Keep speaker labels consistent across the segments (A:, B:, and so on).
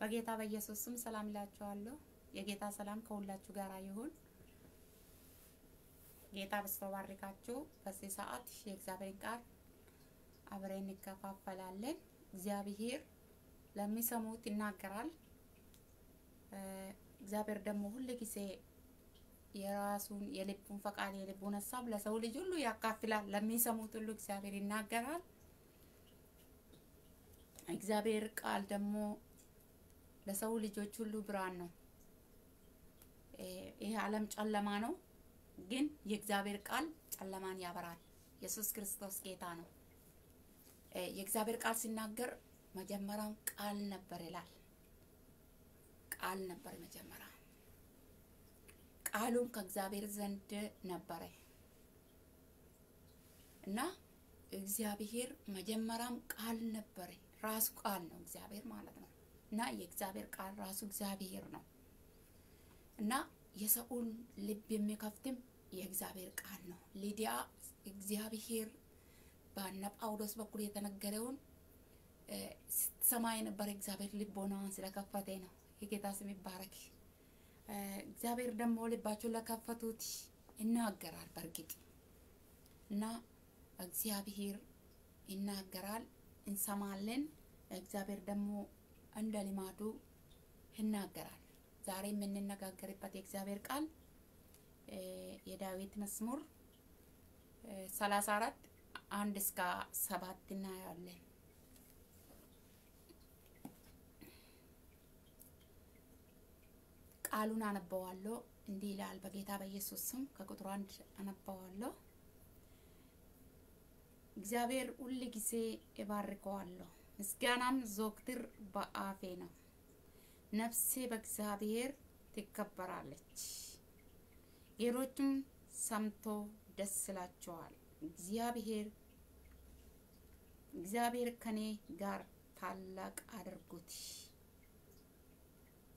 A: በጌታ በኢየሱስ ስም ሰላም እላችኋለሁ። የጌታ ሰላም ከሁላችሁ ጋር ይሁን። ጌታ በስቶ ባርካችሁ። በዚህ ሰዓት የእግዚአብሔርን ቃል አብረን እንከፋፈላለን። እግዚአብሔር ለሚሰሙት ይናገራል። እግዚአብሔር ደግሞ ሁል ጊዜ የራሱን የልቡን ፈቃድ የልቡን ሀሳብ ለሰው ልጅ ሁሉ ያካፍላል። ለሚሰሙት ሁሉ እግዚአብሔር ይናገራል። እግዚአብሔር ቃል ደግሞ ለሰው ልጆች ሁሉ ብርሃን ነው። ይህ ዓለም ጨለማ ነው፣ ግን የእግዚአብሔር ቃል ጨለማን ያበራል። ኢየሱስ ክርስቶስ ጌታ ነው። የእግዚአብሔር ቃል ሲናገር መጀመሪያው ቃል ነበር ይላል። ቃል ነበር መጀመሪያ፣ ቃሉም ከእግዚአብሔር ዘንድ ነበረ እና እግዚአብሔር መጀመሪያም ቃል ነበረ። ራሱ ቃል ነው እግዚአብሔር ማለት ነው። እና የእግዚአብሔር ቃል ራሱ እግዚአብሔር ነው እና የሰውን ልብ የሚከፍትም የእግዚአብሔር ቃል ነው። ሊዲያ እግዚአብሔር በአነ ጳውሎስ በኩል የተነገረውን ሰማ የነበረ እግዚአብሔር ልቦናዋን ስለከፈተ ነው። የጌታ ስም ይባረክ። እግዚአብሔር ደግሞ ልባቸውን ለከፈቱት ይናገራል። በእርግጥ እና እግዚአብሔር ይናገራል፣ እንሰማለን። እግዚአብሔር ደግሞ እንደ ልማዱ ይናገራል። ዛሬ የምንነጋገርበት የእግዚአብሔር ቃል የዳዊት መዝሙር ሰላሳ አራት አንድ እስከ ሰባት እናያለን። ቃሉን አነበዋለሁ። እንዲህ ይላል። በጌታ በኢየሱስ ስም ከቁጥሩ አንድ አነበዋለሁ። እግዚአብሔር ሁል ጊዜ እባርከዋለሁ፣ ምስጋናም ዘወትር በአፌ ነው። ነፍሴ በእግዚአብሔር ትከበራለች፣ ጌሮችም ሰምቶ ደስ ይላቸዋል። እግዚአብሔር እግዚአብሔር ከኔ ጋር ታላቅ አድርጉት፣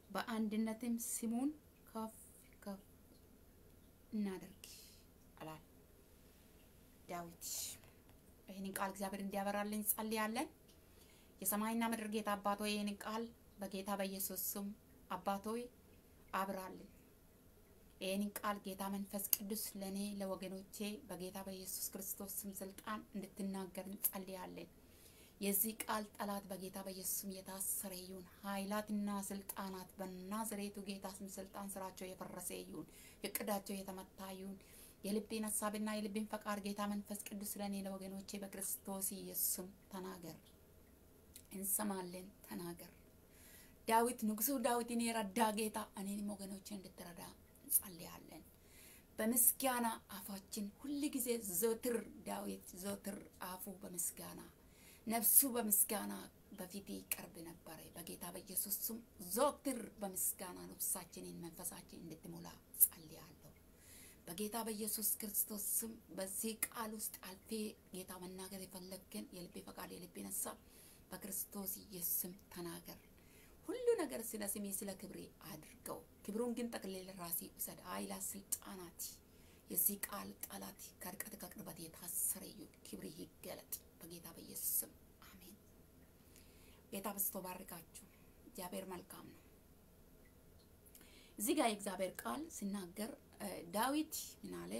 A: በአንድነትም ስሙን ከፍ ከፍ እናደርግ አላል ዳዊት። ይህንን ቃል እግዚአብሔር እንዲያበራልን ጸልያለን። የሰማይና ምድር ጌታ አባቶ ይህንን ቃል በጌታ በኢየሱስ ስም አባቶይ አብራልን። ይህንን ቃል ጌታ መንፈስ ቅዱስ ለእኔ ለወገኖቼ በጌታ በኢየሱስ ክርስቶስ ስም ስልጣን እንድትናገር እንጸልያለን። የዚህ ቃል ጠላት በጌታ በኢየሱስ ስም የታሰረ ይሁን። ኃይላትና ስልጣናት በናዝሬቱ ጌታ ስም ስልጣን ስራቸው የፈረሰ ይሁን። እቅዳቸው የተመታ ይሁን። የልቤን ሀሳብና የልቤን ፈቃድ ጌታ መንፈስ ቅዱስ ለእኔ ለወገኖቼ በክርስቶስ ኢየሱስ ስም ተናገር። እንሰማለን። ተናገር። ዳዊት ንጉሱ ዳዊትን የረዳ ጌታ እኔንም ወገኖቼ እንድትረዳ እንጸልያለን። በምስጋና አፋችን ሁል ጊዜ ዘወትር ዳዊት ዘወትር አፉ በምስጋና ነፍሱ በምስጋና በፊት ይቀርብ ነበረ። በጌታ በኢየሱስ ስም ዘወትር በምስጋና ነፍሳችንን መንፈሳችን እንድትሞላ ጸልያለሁ። በጌታ በኢየሱስ ክርስቶስ ስም በዚህ ቃል ውስጥ አልፌ ጌታ መናገር የፈለግን የልቤ ፈቃድ የልቤን ሀሳብ በክርስቶስ ኢየሱስ ስም ተናገር። ሁሉ ነገር ስለ ስሜ ስለ ክብሬ አድርገው፣ ክብሩን ግን ጠቅልል ራሴ ውሰድ። ኃይላት፣ ስልጣናት የዚህ ቃል ጠላት ከርቀት ከቅርበት የታሰረ ይሁን። ክብሬ ይገለጥ በጌታ በኢየሱስ ስም አሜን። ጌታ በስቶ ባርካችሁ። እግዚአብሔር መልካም ነው። እዚህ ጋር የእግዚአብሔር ቃል ሲናገር ዳዊት ምን አለ?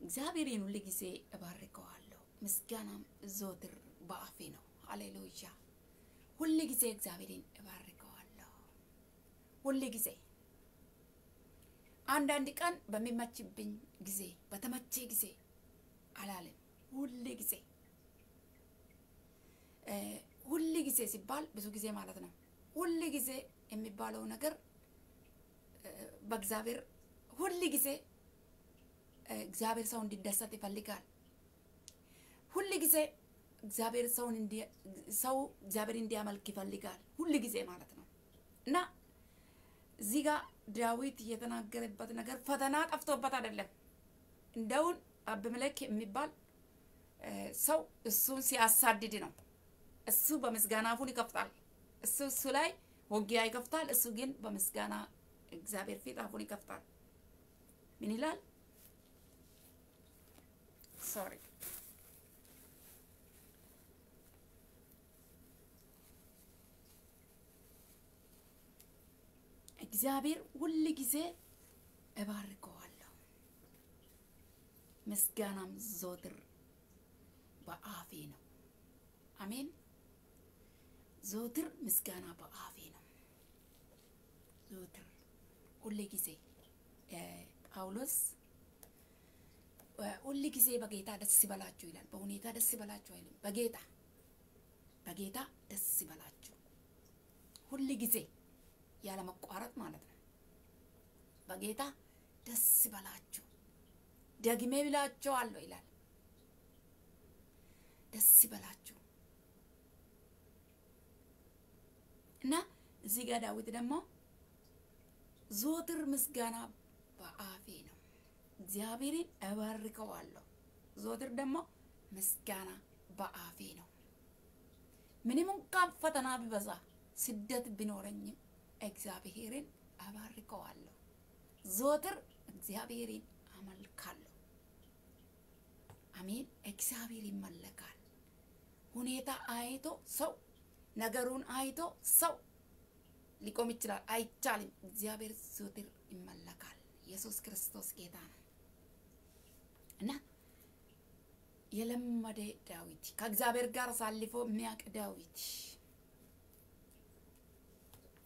A: እግዚአብሔርን ሁል ጊዜ እባርከዋለሁ፣ ምስጋናም ዘወትር በአፌ ነው። ሃሌሉያ ሁል ጊዜ እግዚአብሔርን እባርከዋለሁ። ሁል ጊዜ አንዳንድ ቀን በሚመችብኝ ጊዜ በተመቼ ጊዜ አላለም። ሁል ጊዜ ሁል ጊዜ ሲባል ብዙ ጊዜ ማለት ነው። ሁል ጊዜ የሚባለው ነገር በእግዚአብሔር ሁል ጊዜ እግዚአብሔር ሰው እንዲደሰት ይፈልጋል። ሁል ጊዜ እግዚአብሔር ሰውን ሰው እግዚአብሔር እንዲያመልክ ይፈልጋል። ሁል ጊዜ ማለት ነው እና እዚህ ጋር ዳዊት የተናገረበት ነገር ፈተና ጠፍቶበት አይደለም። እንደውን አብመለክ የሚባል ሰው እሱን ሲያሳድድ ነው። እሱ በምስጋና አፉን ይከፍታል። እሱ እሱ ላይ ውጊያ ይከፍታል። እሱ ግን በምስጋና እግዚአብሔር ፊት አፉን ይከፍታል። ምን ይላል? ሶሪ እግዚአብሔር ሁል ጊዜ እባርከዋለሁ፣ ምስጋናም ዘወትር በአፌ ነው። አሜን። ዘወትር ምስጋና በአፌ ነው። ዘወትር ሁል ጊዜ ጳውሎስ ሁል ጊዜ በጌታ ደስ ይበላችሁ ይላል። በሁኔታ ደስ ይበላችሁ አይልም። በጌታ በጌታ ደስ ይበላችሁ ሁል ጊዜ ያለ መቋረጥ ማለት ነው። በጌታ ደስ ይበላችሁ ደግሜ ብላችኋለሁ ይላል። ደስ ይበላችሁ እና እዚህ ጋር ዳዊት ደግሞ ዘወትር ምስጋና በአፌ ነው፣ እግዚአብሔርን እባርከዋለሁ። ዘወትር ደግሞ ምስጋና በአፌ ነው። ምንም እንኳን ፈተና ቢበዛ ስደት ቢኖረኝም እግዚአብሔርን እባርከዋለሁ። ዘወትር እግዚአብሔርን አመልካለሁ። አሜን። እግዚአብሔር ይመለካል። ሁኔታ አይቶ ሰው ነገሩን አይቶ ሰው ሊቆም ይችላል፣ አይቻልም። እግዚአብሔር ዘወትር ይመለካል። ኢየሱስ ክርስቶስ ጌታ ነው እና የለመደ ዳዊት ከእግዚአብሔር ጋር አሳልፎ የሚያውቅ ዳዊት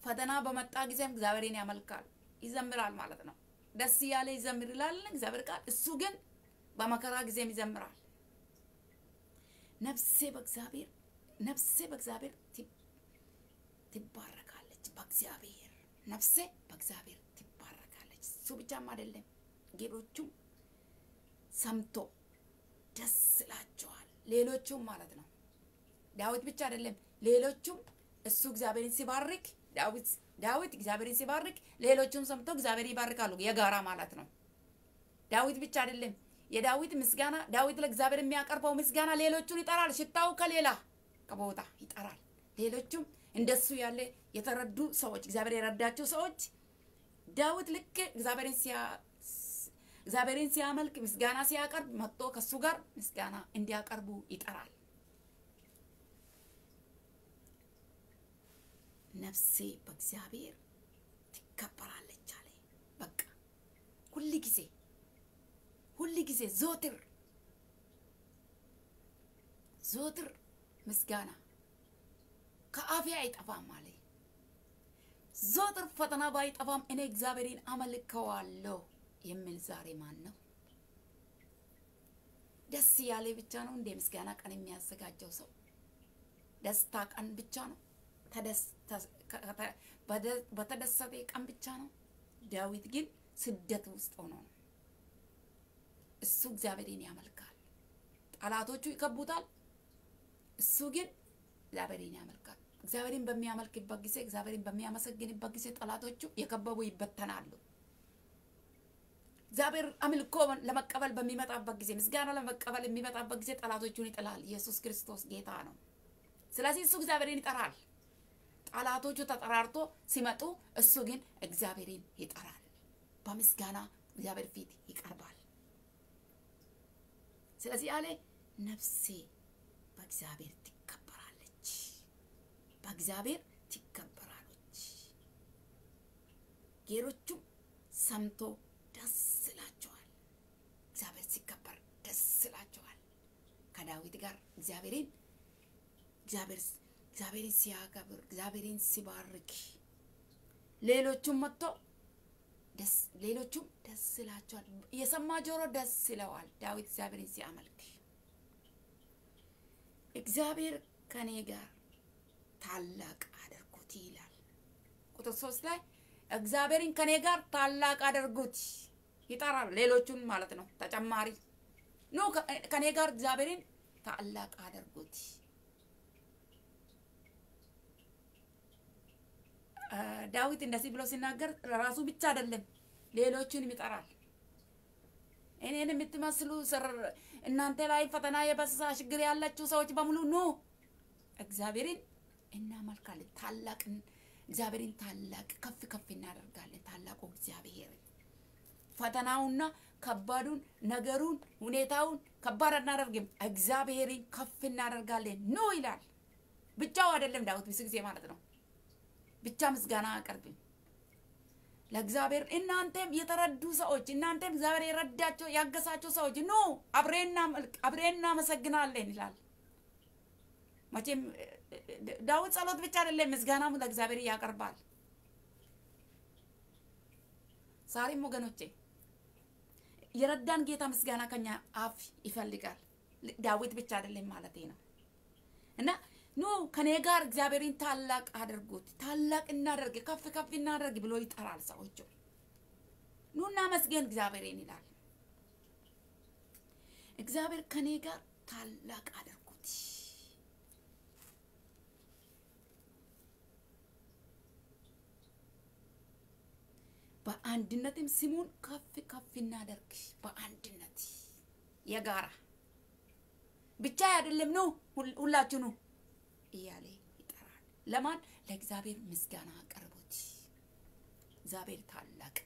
A: ፈተና በመጣ ጊዜም እግዚአብሔርን ያመልካል፣ ይዘምራል ማለት ነው። ደስ እያለ ይዘምር ይላል እግዚአብሔር ቃል። እሱ ግን በመከራ ጊዜም ይዘምራል። ነፍሴ በእግዚአብሔር ነፍሴ በእግዚአብሔር ትባረካለች። በእግዚአብሔር ነፍሴ በእግዚአብሔር ትባረካለች። እሱ ብቻም አይደለም፣ ጌሎቹም ሰምቶ ደስ ይላቸዋል። ሌሎቹም ማለት ነው። ዳዊት ብቻ አይደለም፣ ሌሎቹም እሱ እግዚአብሔርን ሲባርክ ዳዊት ዳዊት እግዚአብሔርን ሲባርክ ሌሎቹም ሰምቶ እግዚአብሔር ይባርካሉ። የጋራ ማለት ነው። ዳዊት ብቻ አይደለም። የዳዊት ምስጋና ዳዊት ለእግዚአብሔር የሚያቀርበው ምስጋና ሌሎቹን ይጠራል። ሽታው ከሌላ ከቦታ ይጠራል። ሌሎቹም እንደሱ ያለ የተረዱ ሰዎች እግዚአብሔር የረዳቸው ሰዎች ዳዊት ልክ እግዚአብሔርን ሲያ እግዚአብሔርን ሲያመልክ ምስጋና ሲያቀርብ መጥቶ ከሱ ጋር ምስጋና እንዲያቀርቡ ይጠራል። ነፍሴ በእግዚአብሔር ትከበራለች አለ። በቃ ሁል ጊዜ ሁል ጊዜ ዞትር ዞትር ምስጋና ከአፌ አይጠፋም አለ። ዞትር ፈተና ባይጠፋም እኔ እግዚአብሔርን አመልከዋለሁ የሚል ዛሬ ማን ነው? ደስ ያለ ብቻ ነው እንደ ምስጋና ቀን የሚያዘጋጀው ሰው? ደስታ ቀን ብቻ ነው? በተደሰተ ቀን ብቻ ነው? ዳዊት ግን ስደት ውስጥ ሆኖ ነው። እሱ እግዚአብሔርን ያመልካል። ጠላቶቹ ይከቡታል። እሱ ግን እግዚአብሔርን ያመልካል። እግዚአብሔርን በሚያመልክበት ጊዜ፣ እግዚአብሔርን በሚያመሰግንበት ጊዜ ጠላቶቹ የከበቡ ይበተናሉ። እግዚአብሔር አምልኮ ለመቀበል በሚመጣበት ጊዜ፣ ምስጋና ለመቀበል የሚመጣበት ጊዜ ጠላቶቹን ይጥላል። ኢየሱስ ክርስቶስ ጌታ ነው። ስለዚህ እሱ እግዚአብሔርን ይጠራል። ጠላቶቹ ተጠራርቶ ሲመጡ እሱ ግን እግዚአብሔርን ይጠራል። በምስጋና እግዚአብሔር ፊት ይቀርባል። ስለዚህ አለ ነፍሴ በእግዚአብሔር ትከበራለች፣ በእግዚአብሔር ትከበራለች። ጌሮቹም ሰምቶ ደስ ይላቸዋል። እግዚአብሔር ሲከበር ደስ ይላቸዋል። ከዳዊት ጋር እግዚአብሔርን እግዚአብሔርን ሲያከብር እግዚአብሔርን ሲባርክ ሌሎቹም መጥቶ ሌሎቹም ደስ ይላቸዋል። የሰማ ጆሮ ደስ ይለዋል። ዳዊት እግዚአብሔርን ሲያመልክ እግዚአብሔር ከኔ ጋር ታላቅ አድርጉት ይላል። ቁጥር ሶስት ላይ እግዚአብሔርን ከኔ ጋር ታላቅ አድርጉት ይጠራል። ሌሎቹን ማለት ነው። ተጨማሪ ኑ ከኔ ጋር እግዚአብሔርን ታላቅ አድርጉት። ዳዊት እንደዚህ ብሎ ሲናገር ለራሱ ብቻ አይደለም ሌሎቹንም ይጠራል። እኔን የምትመስሉ እናንተ ላይ ፈተና የበዛ ችግር ያላችሁ ሰዎች በሙሉ ኑ እግዚአብሔርን እናመልካለን። ታላቅን እግዚአብሔርን ታላቅ ከፍ ከፍ እናደርጋለን። ታላቁ እግዚአብሔር ፈተናውና ከባዱን ነገሩን ሁኔታውን ከባድ አናደርግም። እግዚአብሔርን ከፍ እናደርጋለን ኑ ይላል። ብቻው አይደለም ዳዊት ብዙ ጊዜ ማለት ነው። ብቻ ምስጋና አቀርብም። ለእግዚአብሔር እናንተም የተረዱ ሰዎች እናንተም እግዚአብሔር የረዳቸው ያገሳቸው ሰዎች ኑ አብሬን እናመሰግናለን ይላል። መቼም ዳዊት ጸሎት ብቻ አይደለም፣ ምስጋናም ለእግዚአብሔር ያቀርባል። ዛሬም ወገኖቼ የረዳን ጌታ ምስጋና ከኛ አፍ ይፈልጋል። ዳዊት ብቻ አይደለም ማለት ነው እና ኑ ከኔ ጋር እግዚአብሔርን ታላቅ አድርጉት፣ ታላቅ እናደርግ፣ ከፍ ከፍ እናደርግ ብሎ ይጠራል ሰዎቹ። ኑ እናመስገን እግዚአብሔርን ይላል። እግዚአብሔር ከኔ ጋር ታላቅ አድርጉት። በአንድነትም ስሙን ከፍ ከፍ እናደርግ። በአንድነት የጋራ ብቻ አይደለም፣ ነው ሁላችሁ ነው እያለ ይጠራል። ለማን? ለእግዚአብሔር ምስጋና አቀርቡት። እግዚአብሔር ታላቅ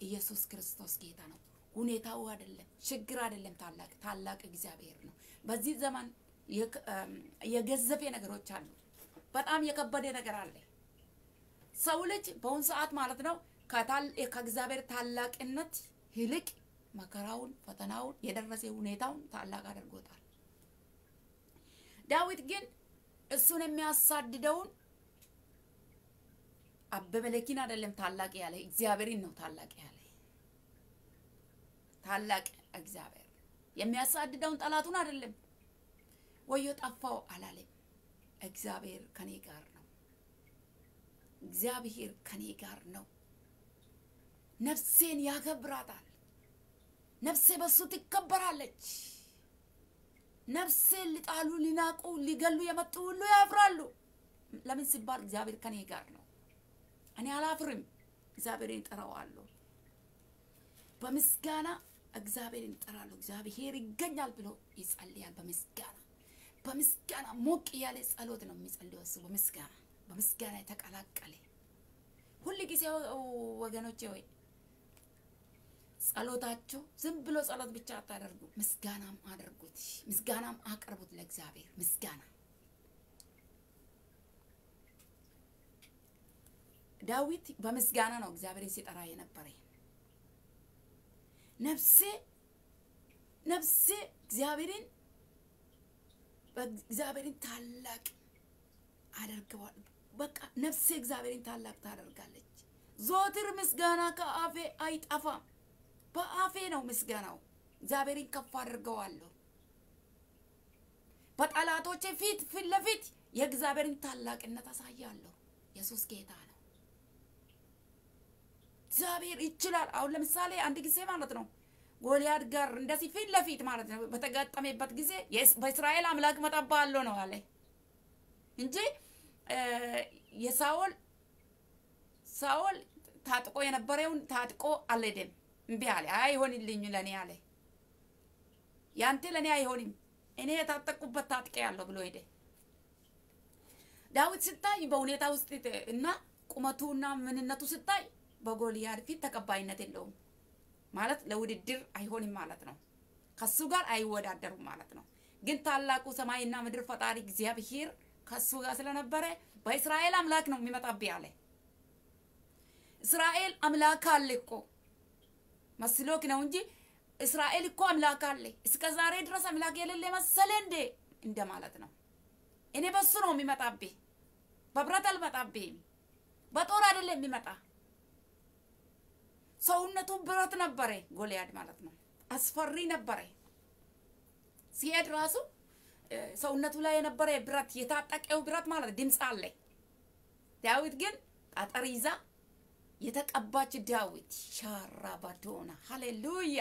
A: ኢየሱስ ክርስቶስ ጌታ ነው። ሁኔታው አይደለም፣ ችግር አይደለም። ታላቅ ታላቅ እግዚአብሔር ነው። በዚህ ዘመን የገዘፌ ነገሮች አሉ። በጣም የከበደ ነገር አለ። ሰው ልጅ በአሁኑ ሰዓት ማለት ነው ከእግዚአብሔር ታላቅነት ይልቅ መከራውን፣ ፈተናውን፣ የደረሰ ሁኔታውን ታላቅ አድርጎታል። ዳዊት ግን እሱን የሚያሳድደውን አበመሌኪን አይደለም ታላቅ ያለ እግዚአብሔርን ነው ታላቅ ያለ ታላቅ እግዚአብሔር የሚያሳድደውን ጠላቱን አይደለም ወዮ ጠፋው አላለም። እግዚአብሔር ከኔ ጋር ነው። እግዚአብሔር ከኔ ጋር ነው። ነፍሴን ያከብራታል። ነፍሴ በሱ ትከበራለች። ነፍሴን ሊጣሉ፣ ሊናቁ፣ ሊገሉ የመጡ ሁሉ ያፍራሉ። ለምን ሲባል እግዚአብሔር ከኔ ጋር ነው። እኔ አላፍርም። እግዚአብሔርን እጠራዋለሁ። በምስጋና እግዚአብሔርን እጠራለሁ። እግዚአብሔር ይገኛል ብሎ ይጸልያል። በምስጋና በምስጋና ሞቅ ያለ ጸሎት ነው የሚጸልየው እሱ በምስጋና በምስጋና የተቀላቀለ ሁል ጊዜ ወገኖቼ ወይ ጸሎታቸው ዝም ብሎ ጸሎት ብቻ አታደርጉ፣ ምስጋናም አድርጉት። ምስጋናም አቅርቡት ለእግዚአብሔር ምስጋና። ዳዊት በምስጋና ነው እግዚአብሔርን ሲጠራ የነበረ። ነፍሴ ነፍሴ እግዚአብሔርን እግዚአብሔርን ታላቅ አደርገዋል። በቃ ነፍሴ እግዚአብሔርን ታላቅ ታደርጋለች። ዞትር ምስጋና ከአፌ አይጠፋም። በአፌ ነው ምስጋናው። እግዚአብሔርን ከፍ አድርገዋለሁ። በጠላቶቼ ፊት ፊት ለፊት የእግዚአብሔርን ታላቅነት አሳያለሁ። ኢየሱስ ጌታ ነው። እግዚአብሔር ይችላል። አሁን ለምሳሌ አንድ ጊዜ ማለት ነው ጎልያድ ጋር እንደዚህ ፊት ለፊት ማለት ነው በተጋጠመበት ጊዜ በእስራኤል አምላክ እመጣብሃለሁ ነው አለ እንጂ የሳኦል ሳኦል ታጥቆ የነበረውን ታጥቆ አልሄደም። እምቢ አለ። አይሆንልኝ ለእኔ አለ። ያንተ ለእኔ አይሆንም፣ እኔ የታጠቁበት ታጥቄ ያለሁ ብሎ ሄደ። ዳዊት ስታይ በሁኔታ ውስጥ እና ቁመቱና ምንነቱ ስታይ በጎልያድ ፊት ተቀባይነት የለውም ማለት ለውድድር አይሆንም ማለት ነው። ከሱ ጋር አይወዳደሩም ማለት ነው። ግን ታላቁ ሰማይና ምድር ፈጣሪ እግዚአብሔር ከሱ ጋር ስለነበረ በእስራኤል አምላክ ነው የሚመጣብህ አለ። እስራኤል አምላክ አለ እኮ መስሎክ ነው እንጂ እስራኤል እኮ አምላክ አለ። እስከ ዛሬ ድረስ አምላክ የሌለ መሰለ እንዴ እንደ ማለት ነው። እኔ በሱ ነው የሚመጣብህ፣ በብረት አልመጣብህም። በጦር አይደለም የሚመጣ ሰውነቱ ብረት ነበረ። ጎልያድ ማለት ነው። አስፈሪ ነበረ። ሲሄድ ራሱ ሰውነቱ ላይ የነበረ ብረት የታጠቀው ብረት ማለት ድምፅ አለ። ዳዊት ግን ጠጠር ይዛ የተቀባች ዳዊት ሻራባዶና ሃሌሉያ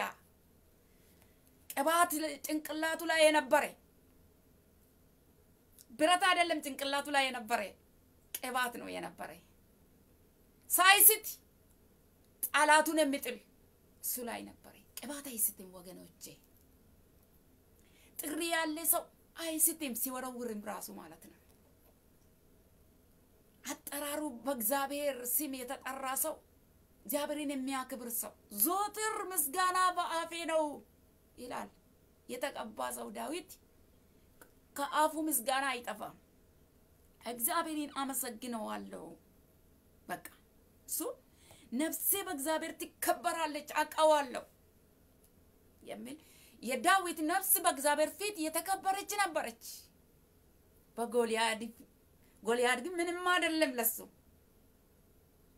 A: ቅባት ጭንቅላቱ ላይ የነበረ ብረት አይደለም፣ ጭንቅላቱ ላይ የነበረ ቅባት ነው የነበረ ሳይስት ጠላቱን የሚጥል እሱ ላይ ነበረ። ቅባት አይስትም ወገኖቼ። ጥሪ ያለ ሰው አይስትም፣ ሲወረውርም ራሱ ማለት ነው። አጠራሩ በእግዚአብሔር ስም የተጠራ ሰው፣ እግዚአብሔርን የሚያክብር ሰው ዞትር ምስጋና በአፌ ነው ይላል የተቀባ ሰው ዳዊት። ከአፉ ምስጋና አይጠፋም። እግዚአብሔርን አመሰግነዋለሁ። በቃ እሱ ነፍሴ በእግዚአብሔር ትከበራለች አውቃዋለሁ የሚል የዳዊት ነፍስ በእግዚአብሔር ፊት የተከበረች ነበረች። በጎልያድ ጎልያድ ግን ምንም አይደለም ለሱ።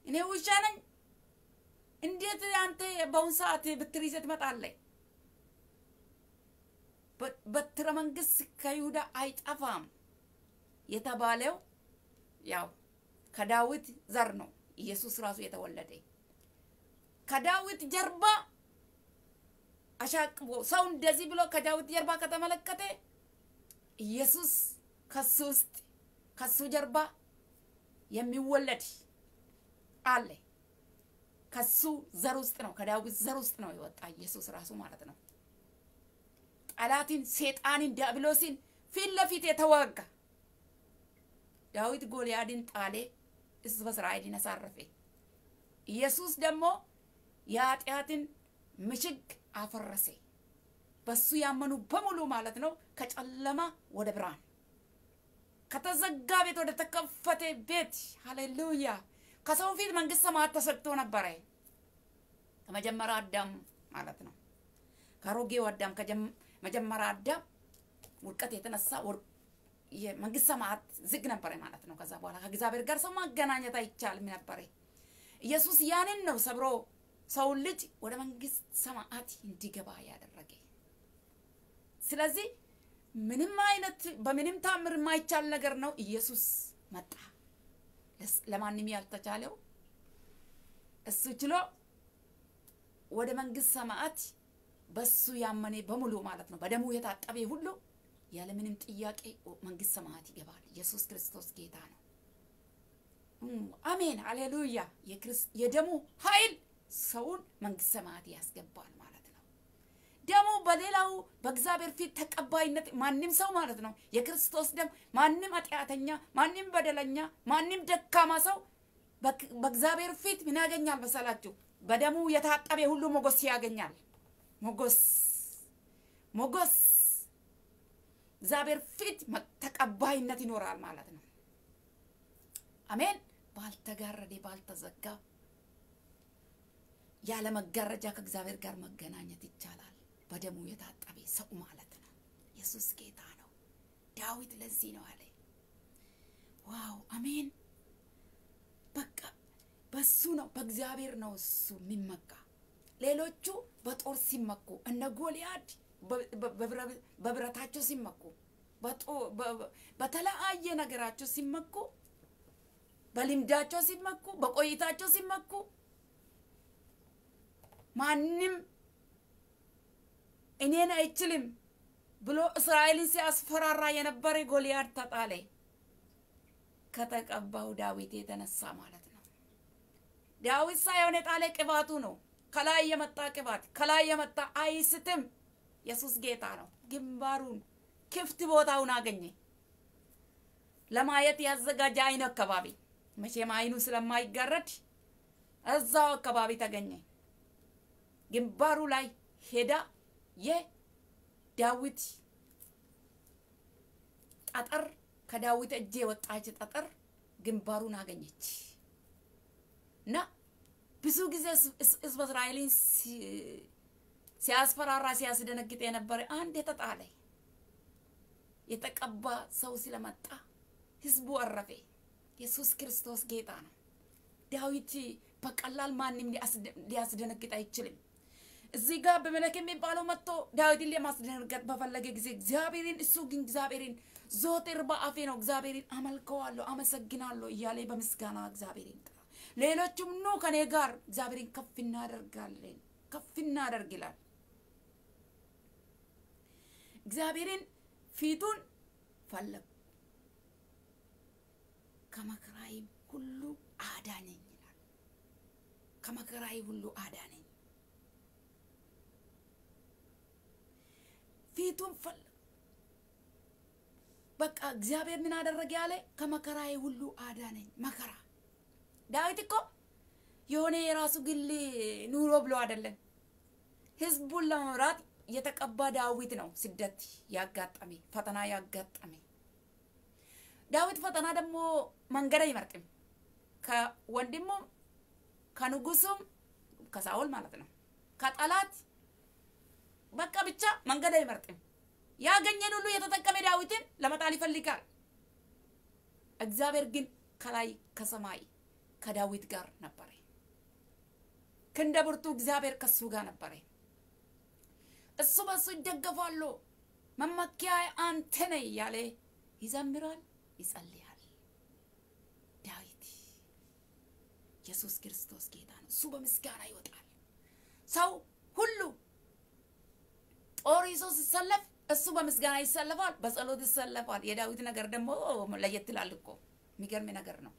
A: እኔ ውሻ ነኝ፣ እንዴት አንተ በአሁን ሰዓት በትር ይዘህ ትመጣለህ? በትረ መንግስት ከይሁዳ አይጠፋም የተባለው ያው ከዳዊት ዘር ነው። ኢየሱስ ራሱ የተወለደ ከዳዊት ጀርባ አሻቅቦ ሰው እንደዚህ ብሎ ከዳዊት ጀርባ ከተመለከተ ኢየሱስ ከሱ ውስጥ ከሱ ጀርባ የሚወለድ አለ። ከሱ ዘር ውስጥ ነው፣ ከዳዊት ዘር ውስጥ ነው የወጣ ኢየሱስ ራሱ ማለት ነው። ጠላትን፣ ሴጣንን፣ ዲያብሎስን ፊት ለፊት የተዋጋ ዳዊት ጎልያድን ጣሌ፣ ሕዝበ እስራኤልን አሳረፈ። ኢየሱስ ደግሞ የኃጢአትን ምሽግ አፈረሰ። በሱ ያመኑ በሙሉ ማለት ነው ከጨለማ ወደ ብርሃን ከተዘጋ ቤት ወደ ተከፈተ ቤት ሃሌሉያ። ከሰው ፊት መንግስት ሰማያት ተሰጥቶ ነበረ ከመጀመሪያ አዳም ማለት ነው። ከአሮጌው አዳም ከመጀመሪያ አዳም ውድቀት የተነሳ መንግስት ሰማያት ዝግ ነበረ ማለት ነው። ከዛ በኋላ ከእግዚአብሔር ጋር ሰው ማገናኘት አይቻልም ነበረ። ኢየሱስ ያንን ነው ሰብሮ ሰውን ልጅ ወደ መንግስት ሰማያት እንዲገባ ያደረገ። ስለዚህ ምንም አይነት በምንም ታምር የማይቻል ነገር ነው። ኢየሱስ መጣ። ለማንም ያልተቻለው እሱ ችሎ ወደ መንግስት ሰማያት በሱ ያመነ በሙሉ ማለት ነው በደሙ የታጠበ ሁሉ ያለምንም ጥያቄ መንግስት ሰማያት ይገባል። ኢየሱስ ክርስቶስ ጌታ ነው። አሜን፣ ሃሌሉያ። የደሙ ኃይል ሰውን መንግስት ሰማያት ያስገባል ማለት ነው። በሌላው በእግዚአብሔር ፊት ተቀባይነት ማንም ሰው ማለት ነው የክርስቶስ ደም ማንም ኃጢአተኛ፣ ማንም በደለኛ፣ ማንም ደካማ ሰው በእግዚአብሔር ፊት ምን ያገኛል መሰላችሁ? በደሙ የታጠበ ሁሉ ሞገስ ያገኛል። ሞገስ ሞገስ እግዚአብሔር ፊት ተቀባይነት ይኖራል ማለት ነው። አሜን። ባልተጋረደ ባልተዘጋ ያለ መጋረጃ ከእግዚአብሔር ጋር መገናኘት ይቻላል። በደሙ የታጠበ ሰው ማለት ነው። ኢየሱስ ጌታ ነው። ዳዊት ለዚህ ነው አለ። ዋው አሜን። በቃ በሱ ነው በእግዚአብሔር ነው እሱ የሚመካ። ሌሎቹ በጦር ሲመኩ እነ ጎልያድ በብረታቸው ሲመኩ በተለያየ ነገራቸው ሲመኩ በልምዳቸው ሲመኩ በቆይታቸው ሲመኩ ማንም እኔን አይችልም ብሎ እስራኤልን ሲያስፈራራ የነበረ ጎልያድ ተጣለ። ከተቀባው ዳዊት የተነሳ ማለት ነው። ዳዊት ሳይሆን የጣለ ቅባቱ ነው። ከላይ የመጣ ቅባት፣ ከላይ የመጣ አይስትም። ኢየሱስ ጌታ ነው። ግንባሩን ክፍት ቦታውን አገኘ። ለማየት ያዘጋጀ አይኑ አካባቢ መቼም አይኑ ስለማይጋረድ እዛው አካባቢ ተገኘ። ግንባሩ ላይ ሄዳ የዳዊት ጠጠር ከዳዊት እጅ የወጣች ጠጠር ግንባሩን አገኘች እና ብዙ ጊዜ ሕዝበ እስራኤልን ሲያስፈራራ ሲያስደነግጥ የነበረ አንድ የተጣለ የተቀባ ሰው ስለመጣ ህዝቡ አረፈ። ኢየሱስ ክርስቶስ ጌታ ነው። ዳዊት በቀላል ማንም ሊያስደነግጥ አይችልም። እዚህ ጋር በመለክ የሚባለው መጥቶ ዳዊትን ለማስደነገጥ በፈለገ ጊዜ እግዚአብሔርን እሱ ግን እግዚአብሔርን ዞትር በአፌ ነው እግዚአብሔርን አመልከዋለሁ፣ አመሰግናለሁ እያለ በምስጋና እግዚአብሔርን ጠራ። ሌሎቹም ኑ ከኔ ጋር እግዚአብሔርን ከፍ እናደርጋለን ከፍ እናደርግ ይላል። እግዚአብሔርን ፊቱን ፈለጉ፣ ከመከራዬም ሁሉ አዳነኝ ይላል። ከመከራዬ ሁሉ አዳነኝ ፊቱን ፈለጉ። በቃ እግዚአብሔር ምን አደረገ ያለ ከመከራዬ ሁሉ አዳነኝ። መከራ ዳዊት እኮ የሆነ የራሱ ግል ኑሮ ብሎ አይደለም፣ ህዝቡን ለመምራት የተቀባ ዳዊት ነው። ስደት ያጋጠመ ፈተና ያጋጠመ ዳዊት ፈተና ደግሞ መንገድ አይመርጥም። ከወንድሙም ከንጉሱም ከሳኦል ማለት ነው ከጠላት በቃ ብቻ መንገድ አይመርጥም። ያገኘን ሁሉ የተጠቀመ ዳዊትን ለመጣል ይፈልጋል። እግዚአብሔር ግን ከላይ ከሰማይ ከዳዊት ጋር ነበረ። ክንደ ብርቱ እግዚአብሔር ከሱ ጋር ነበረ። እሱ በሱ ይደገፋሉ። መመኪያ አንተ ነህ እያለ ይዘምራል፣ ይጸልያል። ዳዊት ኢየሱስ ክርስቶስ ጌታ ነው። እሱ በምስጋና ይወጣል። ሰው ሁሉ ጦር ይዞ ሲሰለፍ እሱ በምስጋና ይሰለፋል፣ በጸሎት ይሰለፋል። የዳዊት ነገር ደግሞ ለየት ይላል እኮ የሚገርም ነገር ነው።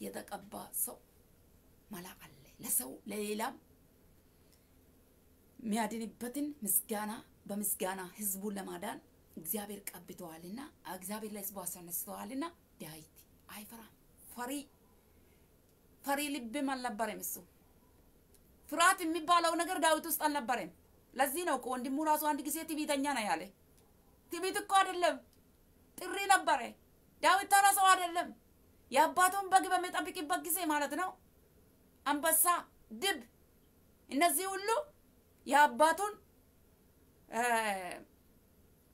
A: የተቀባ ሰው መላ አለ ለሰው ለሌላም የሚያድንበትን ምስጋና በምስጋና ህዝቡን ለማዳን እግዚአብሔር ቀብተዋልና እግዚአብሔር ለህዝቡ አስነስተዋልና ዳዊት አይፈራም። ፈሪ ፈሪ ልብም አልነበረም። እሱ ፍርሃት የሚባለው ነገር ዳዊት ውስጥ አልነበረም። ለዚህ ነው እኮ ወንድሙ ራሱ አንድ ጊዜ ትዕቢተኛ ነው ያለ። ትዕቢት እኮ አይደለም ጥሪ ነበረ። ዳዊት ተራ ሰው አይደለም። የአባቱን በግ በሚጠብቅበት ጊዜ ማለት ነው አንበሳ፣ ድብ እነዚህ ሁሉ የአባቱን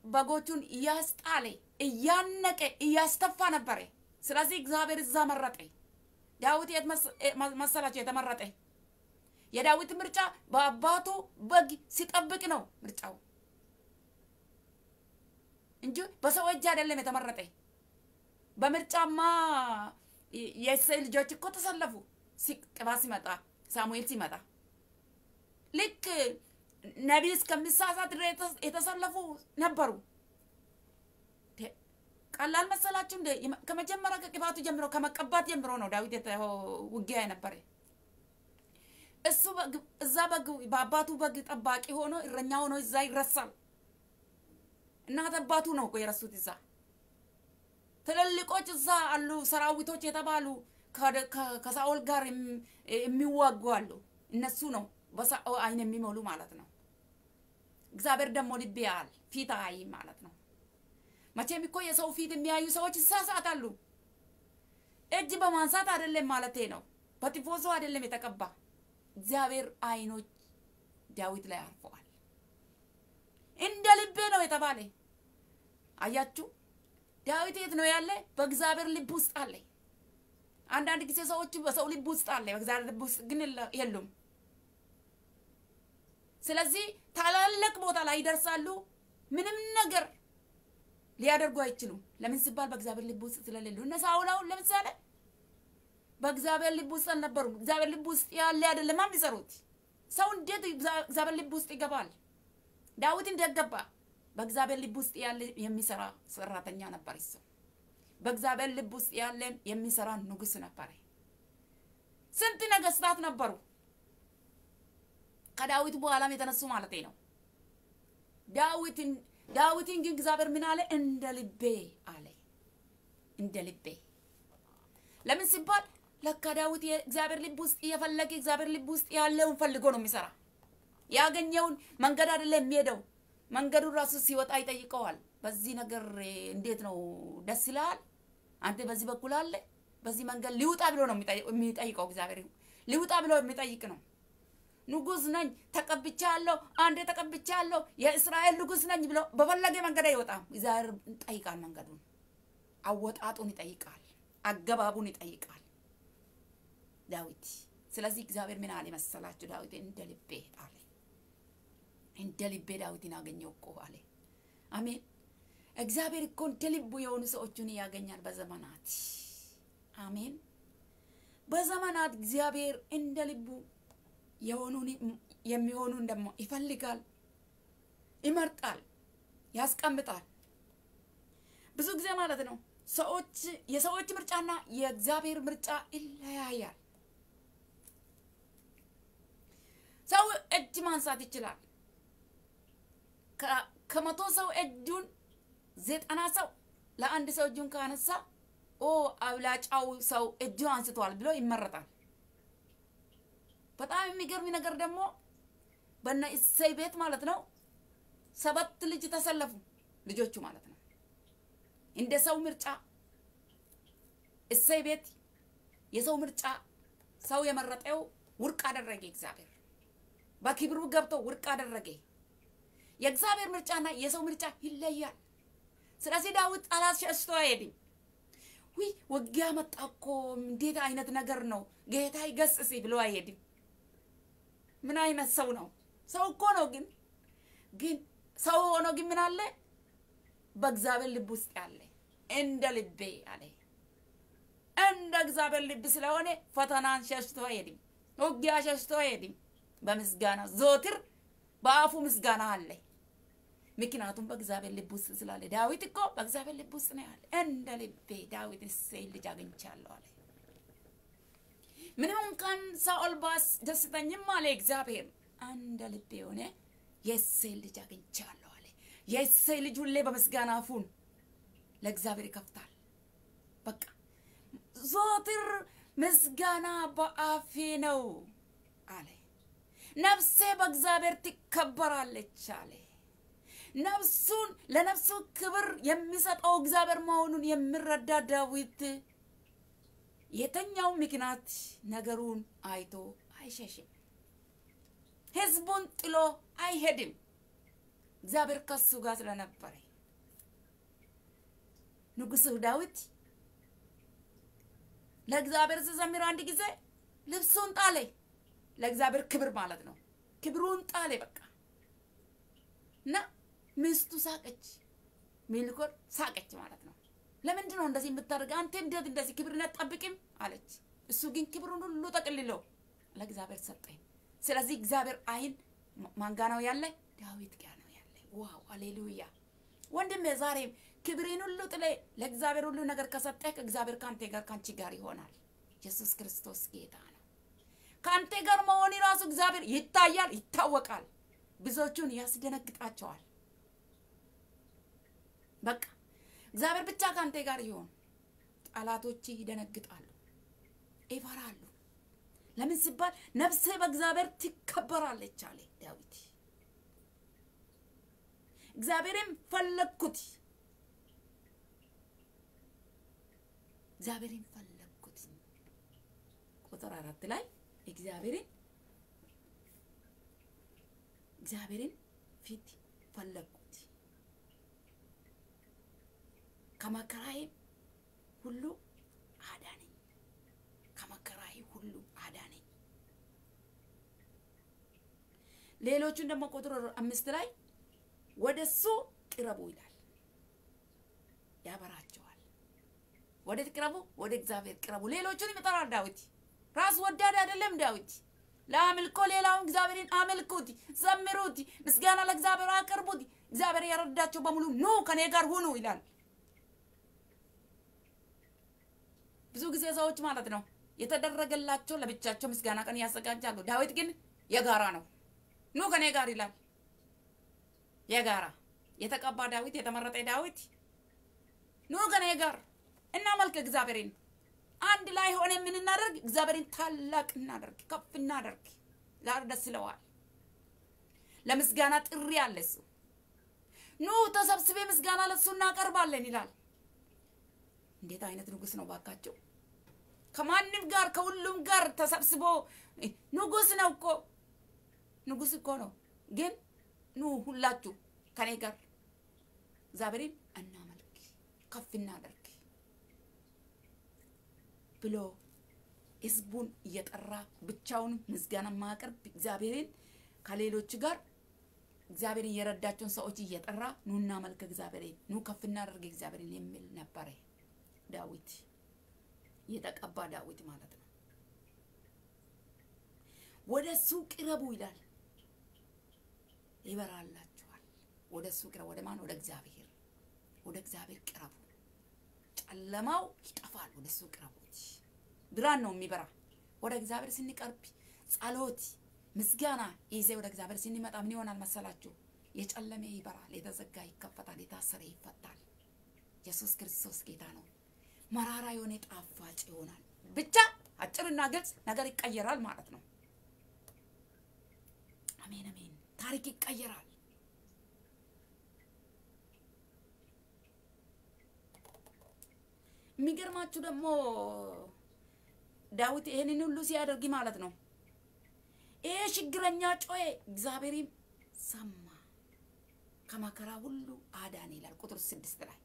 A: በጎቹን እያስጣለ እያነቀ እያስተፋ ነበረ። ስለዚህ እግዚአብሔር እዛ መረጠ። ዳዊት የት መሰላቸው የተመረጠ? የዳዊት ምርጫ በአባቱ በግ ሲጠብቅ ነው ምርጫው እንጂ በሰው እጅ አይደለም የተመረጠ። በምርጫማ የእሴይ ልጆች እኮ ተሰለፉ። ቅባ ሲመጣ ሳሙኤል ሲመጣ ልክ ነቢይ እስከሚሳሳት የተሰለፉ ነበሩ። ቀላል መሰላችሁ እንደ ከመጀመሪያ ከቅባቱ ጀምሮ ከመቀባት ጀምሮ ነው ዳዊት ውጊያ የነበረ። እሱ እዛ በግ በአባቱ በግ ጠባቂ ሆኖ እረኛ ሆኖ እዛ ይረሳል። እናት አባቱ ነው እኮ የረሱት እዛ ትልልቆች እዛ አሉ ሰራዊቶች የተባሉ ከሳኦል ጋር የሚዋጉ አሉ። እነሱ ነው በሳኦል አይን የሚሞሉ ማለት ነው። እግዚአብሔር ደግሞ ልብ ያያል፣ ፊት አያይም ማለት ነው። መቼም እኮ የሰው ፊት የሚያዩ ሰዎች ይሳሳታሉ። እጅ በማንሳት አይደለም ማለቴ ነው። በቲፎዞ አይደለም የተቀባ እግዚአብሔር አይኖች ዳዊት ላይ አርፈዋል። እንደ ልቤ ነው የተባለ አያችሁ። ዳዊት የት ነው ያለ? በእግዚአብሔር ልብ ውስጥ አለ። አንዳንድ ጊዜ ሰዎች በሰው ልብ ውስጥ አለ፣ በእግዚአብሔር ልብ ውስጥ ግን የሉም። ስለዚህ ታላላቅ ቦታ ላይ ይደርሳሉ፣ ምንም ነገር ሊያደርጉ አይችሉም። ለምን ሲባል በእግዚአብሔር ልብ ውስጥ ስለሌሉ። እነ ሳውል ለምሳሌ በእግዚአብሔር ልብ ውስጥ አልነበሩም። እግዚአብሔር ልብ ውስጥ ያለ አይደለም የሚሰሩት። ሰው እንዴት እግዚአብሔር ልብ ውስጥ ይገባል? ዳዊት እንዴት ገባ? በእግዚአብሔር ልብ ውስጥ ያለ የሚሰራ ሰራተኛ ነበር። እሱ በእግዚአብሔር ልብ ውስጥ ያለ የሚሰራ ንጉስ ነበር። ስንት ነገስታት ነበሩ ከዳዊት በኋላም የተነሱ ማለት ነው። ዳዊትን ዳዊትን ግን እግዚአብሔር ምን አለ? እንደ ልቤ አለ። እንደ ልቤ ለምን ሲባል ለካ ዳዊት የእግዚአብሔር ልብ ውስጥ እየፈለገ እግዚአብሔር ልብ ውስጥ ያለውን ፈልጎ ነው የሚሰራ። ያገኘውን መንገድ አይደለም የሚሄደው መንገዱ ራሱ ሲወጣ ይጠይቀዋል። በዚህ ነገር እንዴት ነው ደስ ይላል? አንተ በዚህ በኩል አለ በዚህ መንገድ ሊውጣ ብሎ ነው የሚጠይቀው። እግዚአብሔር ሊውጣ ብሎ የሚጠይቅ ነው። ንጉስ ነኝ ተቀብቻለሁ፣ አንዴ ተቀብቻለሁ፣ የእስራኤል ንጉስ ነኝ ብሎ በፈለገ መንገድ አይወጣም። እግዚአብሔር ይጠይቃል። መንገዱን አወጣጡን ይጠይቃል። አገባቡን ይጠይቃል ዳዊት። ስለዚህ እግዚአብሔር ምን አለ መሰላችሁ? ዳዊት እንደ ልቤ አለ እንደ ልቤ ዳዊትን አገኘው እኮ አለ። አሜን። እግዚአብሔር እኮ እንደ ልቡ የሆኑ ሰዎችን ያገኛል በዘመናት። አሜን። በዘመናት እግዚአብሔር እንደ ልቡ የሆኑን የሚሆኑን ደግሞ ይፈልጋል፣ ይመርጣል፣ ያስቀምጣል። ብዙ ጊዜ ማለት ነው ሰዎች የሰዎች ምርጫና የእግዚአብሔር ምርጫ ይለያያል። ሰው እጅ ማንሳት ይችላል። ከመቶ ሰው እጁን ዘጠና ሰው ለአንድ ሰው እጁን ካነሳ ኦ አብላጫው ሰው እጁ አንስቷል ብሎ ይመረጣል። በጣም የሚገርም ነገር ደግሞ በነ እሰይ ቤት ማለት ነው ሰባት ልጅ ተሰለፉ ልጆቹ ማለት ነው። እንደ ሰው ምርጫ እሰይ ቤት የሰው ምርጫ ሰው የመረጠው ውድቅ አደረገ። እግዚአብሔር በክብሩ ገብቶ ውድቅ አደረገ። የእግዚአብሔር ምርጫና የሰው ምርጫ ይለያል። ስለዚህ ዳዊት ጠላት ሸሽቶ አይሄድም። ውይ ውጊያ መጣ እኮ እንዴት አይነት ነገር ነው ጌታ ይገስጽ ብሎ አይሄድም። ምን አይነት ሰው ነው? ሰው እኮ ነው። ግን ግን ሰው ሆኖ ግን ምን አለ በእግዚአብሔር ልብ ውስጥ ያለ እንደ ልቤ አለ እንደ እግዚአብሔር ልብ ስለሆነ ፈተናን ሸሽቶ አይሄድም። ውጊያ ሸሽቶ አይሄድም። በምስጋና ዞትር በአፉ ምስጋና አለ። ምክንያቱም በእግዚአብሔር ልብ ውስጥ ስላለ ዳዊት እኮ በእግዚአብሔር ልብ ውስጥ ነው ያለ። እንደ ልቤ ዳዊት እሴይን ልጅ አግኝቻለሁ አለ። ምንም እንኳን ሳኦል ባያስደስተኝም አለ እግዚአብሔር እንደ ልቤ የሆነ የእሴይን ልጅ አግኝቻለሁ አለ። የእሴይ ልጅ ሁሌ በምስጋና አፉን ለእግዚአብሔር ይከፍታል። በቃ ዞትር ምስጋና በአፌ ነው አለ። ነፍሴ በእግዚአብሔር ትከበራለች አለ። ነፍሱን ለነፍሱ ክብር የሚሰጠው እግዚአብሔር መሆኑን የሚረዳ ዳዊት የተኛው ምክንያት ነገሩን አይቶ አይሸሽም። ሕዝቡን ጥሎ አይሄድም። እግዚአብሔር ከሱ ጋር ስለነበረ ንጉሡ ዳዊት ለእግዚአብሔር ሲዘምር አንድ ጊዜ ልብሱን ጣለ። ለእግዚአብሔር ክብር ማለት ነው። ክብሩን ጣለ በቃ እና ሚስቱ ሳቀች። ሚልኮል ሳቀች ማለት ነው። ለምንድን ነው እንደዚህ የምታደርግ? አንተ እንዴት እንደዚህ ክብርን አትጠብቅም አለች። እሱ ግን ክብሩን ሁሉ ጠቅልሎ ለእግዚአብሔር ሰጠኝ። ስለዚህ እግዚአብሔር አይን ማን ጋ ነው ያለ? ዳዊት ጋ ነው ያለ። ዋው አሌሉያ! ወንድሜ ዛሬም ክብሬን ሁሉ ጥለ ለእግዚአብሔር ሁሉ ነገር ከሰጠህ እግዚአብሔር ከአንተ ጋር ከአንቺ ጋር ይሆናል። ኢየሱስ ክርስቶስ ጌታ ነው። ከአንተ ጋር መሆን ራሱ እግዚአብሔር ይታያል፣ ይታወቃል። ብዙዎቹን ያስደነግጣቸዋል። በቃ እግዚአብሔር ብቻ ከአንተ ጋር ይሆን፣ ጠላቶች ይደነግጣሉ፣ ይፈራሉ። ለምን ሲባል ነፍሴ በእግዚአብሔር ትከበራለች አለ ዳዊት። እግዚአብሔርም ፈለግኩት፣ እግዚአብሔርን ፈለግኩት። ቁጥር አራት ላይ እግዚአብሔርን እግዚአብሔርን ፊት ፈለግኩት ከመከራዬ ሁሉ አዳነኝ፣ ከመከራዬ ሁሉ አዳነኝ። ሌሎቹን ደግሞ ቁጥር አምስት ላይ ወደ እሱ ቅረቡ ይላል፣ ያበራቸዋል። ወደ ቅረቡ፣ ወደ እግዚአብሔር ቅረቡ። ሌሎቹን ይጠራል ዳዊት። ራስ ወዳድ አይደለም ዳዊት። ለአምልኮ ሌላውን እግዚአብሔርን አምልኩት፣ ዘምሩት፣ ምስጋና ለእግዚአብሔር አቅርቡት። እግዚአብሔር የረዳቸው በሙሉ ኑ ከኔ ጋር ሁኑ ይላል። ብዙ ጊዜ ሰዎች ማለት ነው የተደረገላቸው ለብቻቸው ምስጋና ቀን ያዘጋጃሉ። ዳዊት ግን የጋራ ነው። ኑ ከኔ ጋር ይላል። የጋራ የተቀባ ዳዊት፣ የተመረጠ ዳዊት ኑ ከኔ ጋር እናመልክ እግዚአብሔርን አንድ ላይ ሆነ የምንናደርግ እግዚአብሔርን ታላቅ እናደርግ፣ ከፍ እናደርግ። ዛሬ ደስ ይለዋል። ለምስጋና ጥሪ አለ እሱ። ኑ ተሰብስቤ ምስጋና ለሱ እናቀርባለን ይላል። እንዴት አይነት ንጉሥ ነው ባካቸው! ከማንም ጋር ከሁሉም ጋር ተሰብስቦ ንጉሥ ነው እኮ ንጉሥ እኮ ነው። ግን ኑ ሁላችሁ ከኔ ጋር እግዚአብሔርን እናመልክ፣ ከፍ እናደርግ ብሎ ህዝቡን እየጠራ ብቻውን ምስጋና ማቅረብ እግዚአብሔርን ከሌሎች ጋር እግዚአብሔርን የረዳቸውን ሰዎች እየጠራ ኑ እናመልክ እግዚአብሔርን፣ ኑ ከፍ እናደርግ እግዚአብሔርን የሚል ነበረ ዳዊት የተቀባ ዳዊት ማለት ነው። ወደ እሱ ቅረቡ ይላል፣ ይበራላችኋል። ወደ እሱ ቅረቡ። ወደ ማን? ወደ እግዚአብሔር። ወደ እግዚአብሔር ቅረቡ። ጨለማው ይጠፋል። ወደ እሱ ቅረቡት። ብርሃን ነው የሚበራ። ወደ እግዚአብሔር ስንቀርብ ጸሎት፣ ምስጋና ይዜ ወደ እግዚአብሔር ስንመጣ ምን ይሆናል መሰላችሁ? የጨለመ ይበራል፣ የተዘጋ ይከፈታል፣ የታሰረ ይፈታል። ኢየሱስ ክርስቶስ ጌታ ነው። መራራ የሆነ ጣፋጭ ይሆናል። ብቻ አጭርና ግልጽ ነገር ይቀየራል ማለት ነው። አሜን አሜን። ታሪክ ይቀየራል። የሚገርማችሁ ደግሞ ዳዊት ይህንን ሁሉ ሲያደርግ ማለት ነው ይሄ ችግረኛ ጮኸ፣ እግዚአብሔርም ሰማ፣ ከመከራ ሁሉ አዳነ ይላል ቁጥር ስድስት ላይ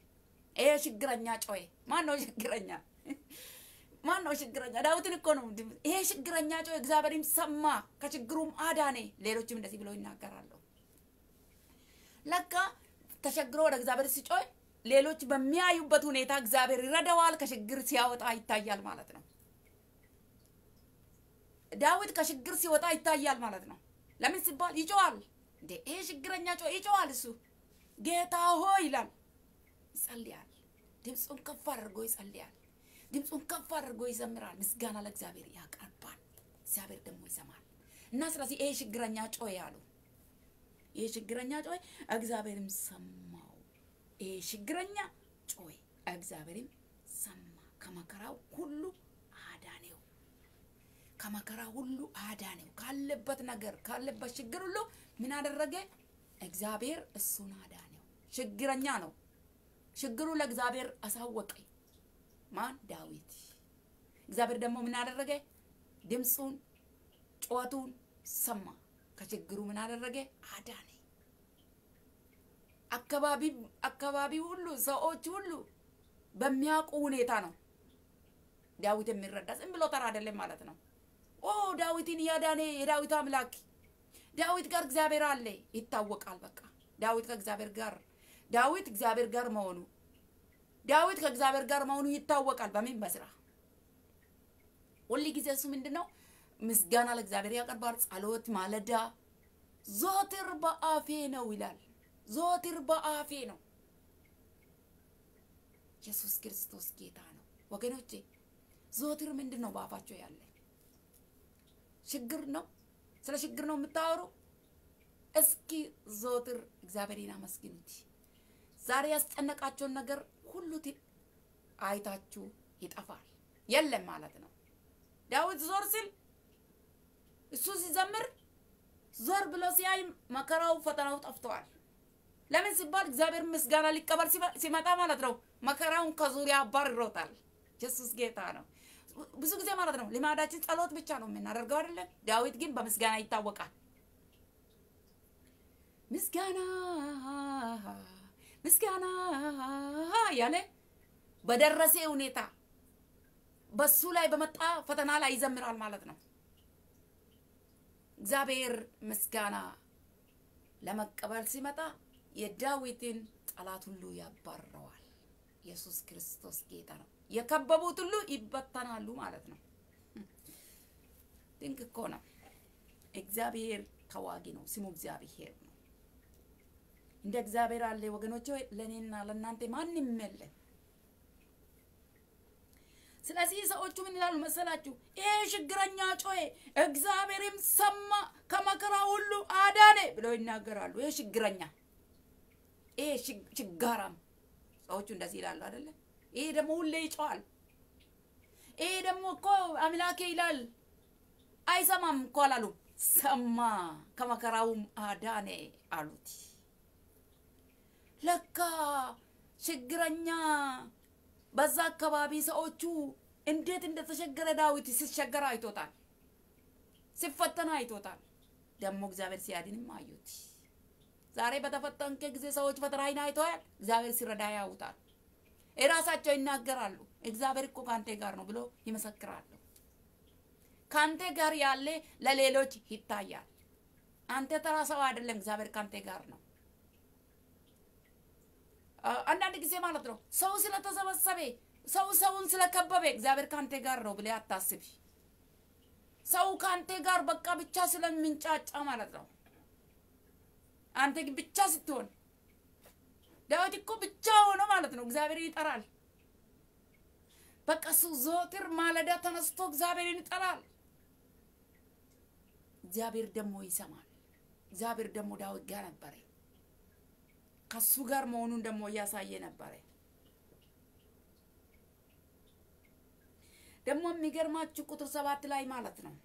A: ይሄ ችግረኛ ጮኸ። ማን ነው ችግረኛ? ማን ነው ችግረኛ? ዳዊትን እኮ ነው። ይሄ ችግረኛ ጮኸ፣ እግዚአብሔርም ሰማ፣ ከችግሩም አዳነ። ሌሎችም እንደዚህ ብለው ይናገራሉ። ለካ ተቸግሮ ወደ እግዚአብሔር ሲጮህ ሌሎች በሚያዩበት ሁኔታ እግዚአብሔር ይረዳዋል፣ ከችግር ሲያወጣ ይታያል ማለት ነው። ዳዊት ከችግር ሲወጣ ይታያል ማለት ነው። ለምን ሲባል ይጮዋል። እንዴ ይሄ ችግረኛ ጮ ይጮዋል። እሱ ጌታ ሆይ ይላል፣ ይጸልያል። ድምፁን ከፍ አድርጎ ይጸልያል። ድምፁን ከፍ አድርጎ ይዘምራል። ምስጋና ለእግዚአብሔር ያቀርባል። እግዚአብሔር ደግሞ ይሰማል። እና ስለዚህ ይሄ ችግረኛ ጮ ያሉ ይሄ ችግረኛ ጮ እግዚአብሔርም ሰማው። ይሄ ችግረኛ ጮ እግዚአብሔርም ሰማ፣ ከመከራው ሁሉ ከመከራ ሁሉ አዳነው። ካለበት ነገር ካለበት ችግር ሁሉ ምን አደረገ? እግዚአብሔር እሱን አዳነው። ችግረኛ ነው። ችግሩ ለእግዚአብሔር አሳወቀ። ማን? ዳዊት። እግዚአብሔር ደግሞ ምን አደረገ? ድምፁን ጩኸቱን ሰማ። ከችግሩ ምን አደረገ? አዳነ። አካባቢ አካባቢ ሁሉ ሰዎች ሁሉ በሚያውቁ ሁኔታ ነው ዳዊት የሚረዳ። ዝም ብሎ ተራ አይደለም ማለት ነው። ኦ ዳዊትን እያዳነ የዳዊት አምላክ ዳዊት ጋር እግዚአብሔር አለ ይታወቃል። በቃ ዳዊት ከእግዚአብሔር ጋር ዳዊት እግዚአብሔር ጋር መሆኑ ዳዊት ከእግዚአብሔር ጋር መሆኑ ይታወቃል። በምን በስራ ሁል ጊዜ እሱ ምንድን ነው ምስጋና ለእግዚአብሔር ያቀርባል። ጸሎት ማለዳ ዞትር በአፌ ነው ይላል። ዞትር በአፌ ነው። ኢየሱስ ክርስቶስ ጌታ ነው ወገኖቼ። ዞትር ምንድን ነው በአፋቸው ያለ ችግር ነው። ስለ ችግር ነው የምታወሩ። እስኪ ዞትር እግዚአብሔርን አመስግኑት። ዛሬ ያስጨነቃቸውን ነገር ሁሉ አይታችሁ ይጠፋል፣ የለም ማለት ነው። ዳዊት ዞር ሲል እሱ ሲዘምር ዞር ብሎ ሲያይ መከራው ፈተናው ጠፍተዋል። ለምን ሲባል እግዚአብሔር ምስጋና ሊቀበል ሲመጣ ማለት ነው መከራውን ከዙሪያ አባርሮታል። ኢየሱስ ጌታ ነው። ብዙ ጊዜ ማለት ነው ልማዳችን ጸሎት ብቻ ነው የምናደርገው አይደለም። ዳዊት ግን በምስጋና ይታወቃል። ምስጋና ምስጋና ያለ በደረሰ ሁኔታ በሱ ላይ በመጣ ፈተና ላይ ይዘምራል ማለት ነው። እግዚአብሔር ምስጋና ለመቀበል ሲመጣ የዳዊትን ጠላት ሁሉ ያባረዋል። ኢየሱስ ክርስቶስ ጌታ ነው። የከበቡት ሁሉ ይበተናሉ ማለት ነው። ድንቅ እኮ ነው። እግዚአብሔር ተዋጊ ነው። ስሙ እግዚአብሔር ነው። እንደ እግዚአብሔር አለ ወገኖች፣ ለእኔና ለእናንተ ማንም የለም። ስለዚህ ሰዎቹ ምን ይላሉ መሰላችሁ? ይሄ ችግረኛ ጮኸ፣ እግዚአብሔርም ሰማ፣ ከመከራ ሁሉ አዳነ ብለው ይናገራሉ። ይሄ ችግረኛ፣ ይሄ ችጋራም ሰዎቹ እንደዚህ ይላሉ አይደለም? ይሄ ደግሞ ሁሌ ይጮዋል። ይሄ ደግሞ እኮ አምላኬ ይላል። አይሰማም እኮ አላሉ። ሰማ ከመከራውም አዳነ አሉት። ለካ ችግረኛ በዛ አካባቢ ሰዎቹ እንዴት እንደተቸገረ ዳዊት ሲቸገር አይቶታል። ሲፈተና አይቶታል። ደግሞ እግዚአብሔር ሲያድንም አዩት። ዛሬ በተፈተንከ ጊዜ ሰዎች ፈተናህን አይተዋል። እግዚአብሔር ሲረዳ ያውታል። የራሳቸው ይናገራሉ። እግዚአብሔር እኮ ከአንተ ጋር ነው ብሎ ይመሰክራሉ። ከአንተ ጋር ያለ ለሌሎች ይታያል። አንተ ተራ ሰው አይደለም፣ እግዚአብሔር ከአንተ ጋር ነው። አንዳንድ ጊዜ ማለት ነው ሰው ስለተሰበሰበ ሰው ሰውን ስለከበበ እግዚአብሔር ከአንተ ጋር ነው ብለህ አታስቢ። ሰው ከአንተ ጋር በቃ ብቻ ስለሚንጫጫ ማለት ነው። አንተ ግን ብቻ ስትሆን ዳዊት እኮ ብቻ ሆኖ ማለት ነው እግዚአብሔርን ይጠራል። በቃ እሱ ዘወትር ማለዳ ተነስቶ እግዚአብሔርን ይጠራል። እግዚአብሔር ደግሞ ይሰማል። እግዚአብሔር ደግሞ ዳዊት ጋር ነበረ፣ ከሱ ጋር መሆኑን ደግሞ እያሳየ ነበረ። ደግሞ የሚገርማችሁ ቁጥር ሰባት ላይ ማለት ነው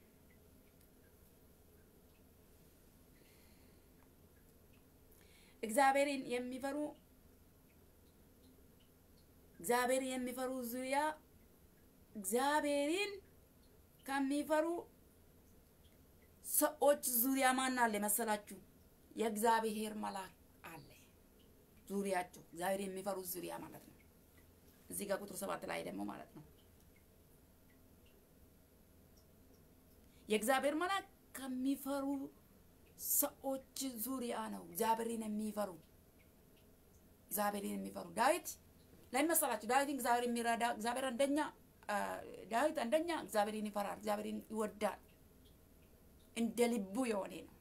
A: እግዚአብሔርን የሚፈሩ እግዚአብሔርን የሚፈሩ ዙሪያ እግዚአብሔርን ከሚፈሩ ሰዎች ዙሪያ ማን አለ መሰላችሁ? የእግዚአብሔር መልአክ አለ ዙሪያቸው። እግዚአብሔር የሚፈሩ ዙሪያ ማለት ነው። እዚህ ጋር ቁጥር ሰባት ላይ ደግሞ ማለት ነው የእግዚአብሔር መልአክ ከሚፈሩ ሰዎች ዙሪያ ነው። እግዚአብሔርን የሚፈሩ እግዚአብሔርን የሚፈሩ ዳዊት ለምን መሰላችሁ? ዳዊትን እግዚአብሔር የሚረዳ እግዚአብሔር አንደኛ ዳዊት አንደኛ እግዚአብሔርን ይፈራል፣ እግዚአብሔርን ይወዳል። እንደ ልቡ የሆነ ነው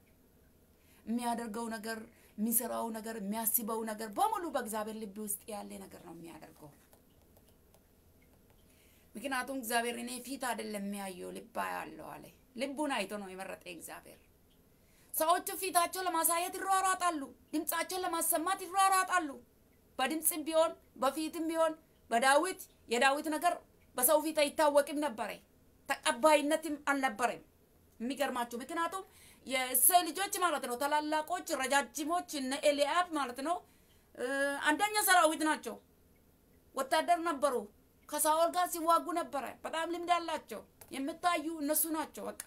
A: የሚያደርገው ነገር የሚሰራው ነገር የሚያስበው ነገር በሙሉ በእግዚአብሔር ልብ ውስጥ ያለ ነገር ነው የሚያደርገው። ምክንያቱም እግዚአብሔር እኔ ፊት አይደለም የሚያየው ልብ ያለው አለ። ልቡን አይቶ ነው የመረጠ እግዚአብሔር። ሰዎቹ ፊታቸው ለማሳየት ይሯሯጣሉ፣ ድምፃቸውን ለማሰማት ይሯሯጣሉ። በድምፅም ቢሆን በፊትም ቢሆን በዳዊት የዳዊት ነገር በሰው ፊት አይታወቅም ነበረ፣ ተቀባይነትም አልነበረም። የሚገርማችሁ ምክንያቱም የእሴይ ልጆች ማለት ነው ታላላቆች ረጃጅሞች እነ ኤልያብ ማለት ነው አንደኛ ሰራዊት ናቸው። ወታደር ነበሩ። ከሳኦል ጋር ሲዋጉ ነበረ። በጣም ልምድ አላቸው። የምታዩ እነሱ ናቸው። በቃ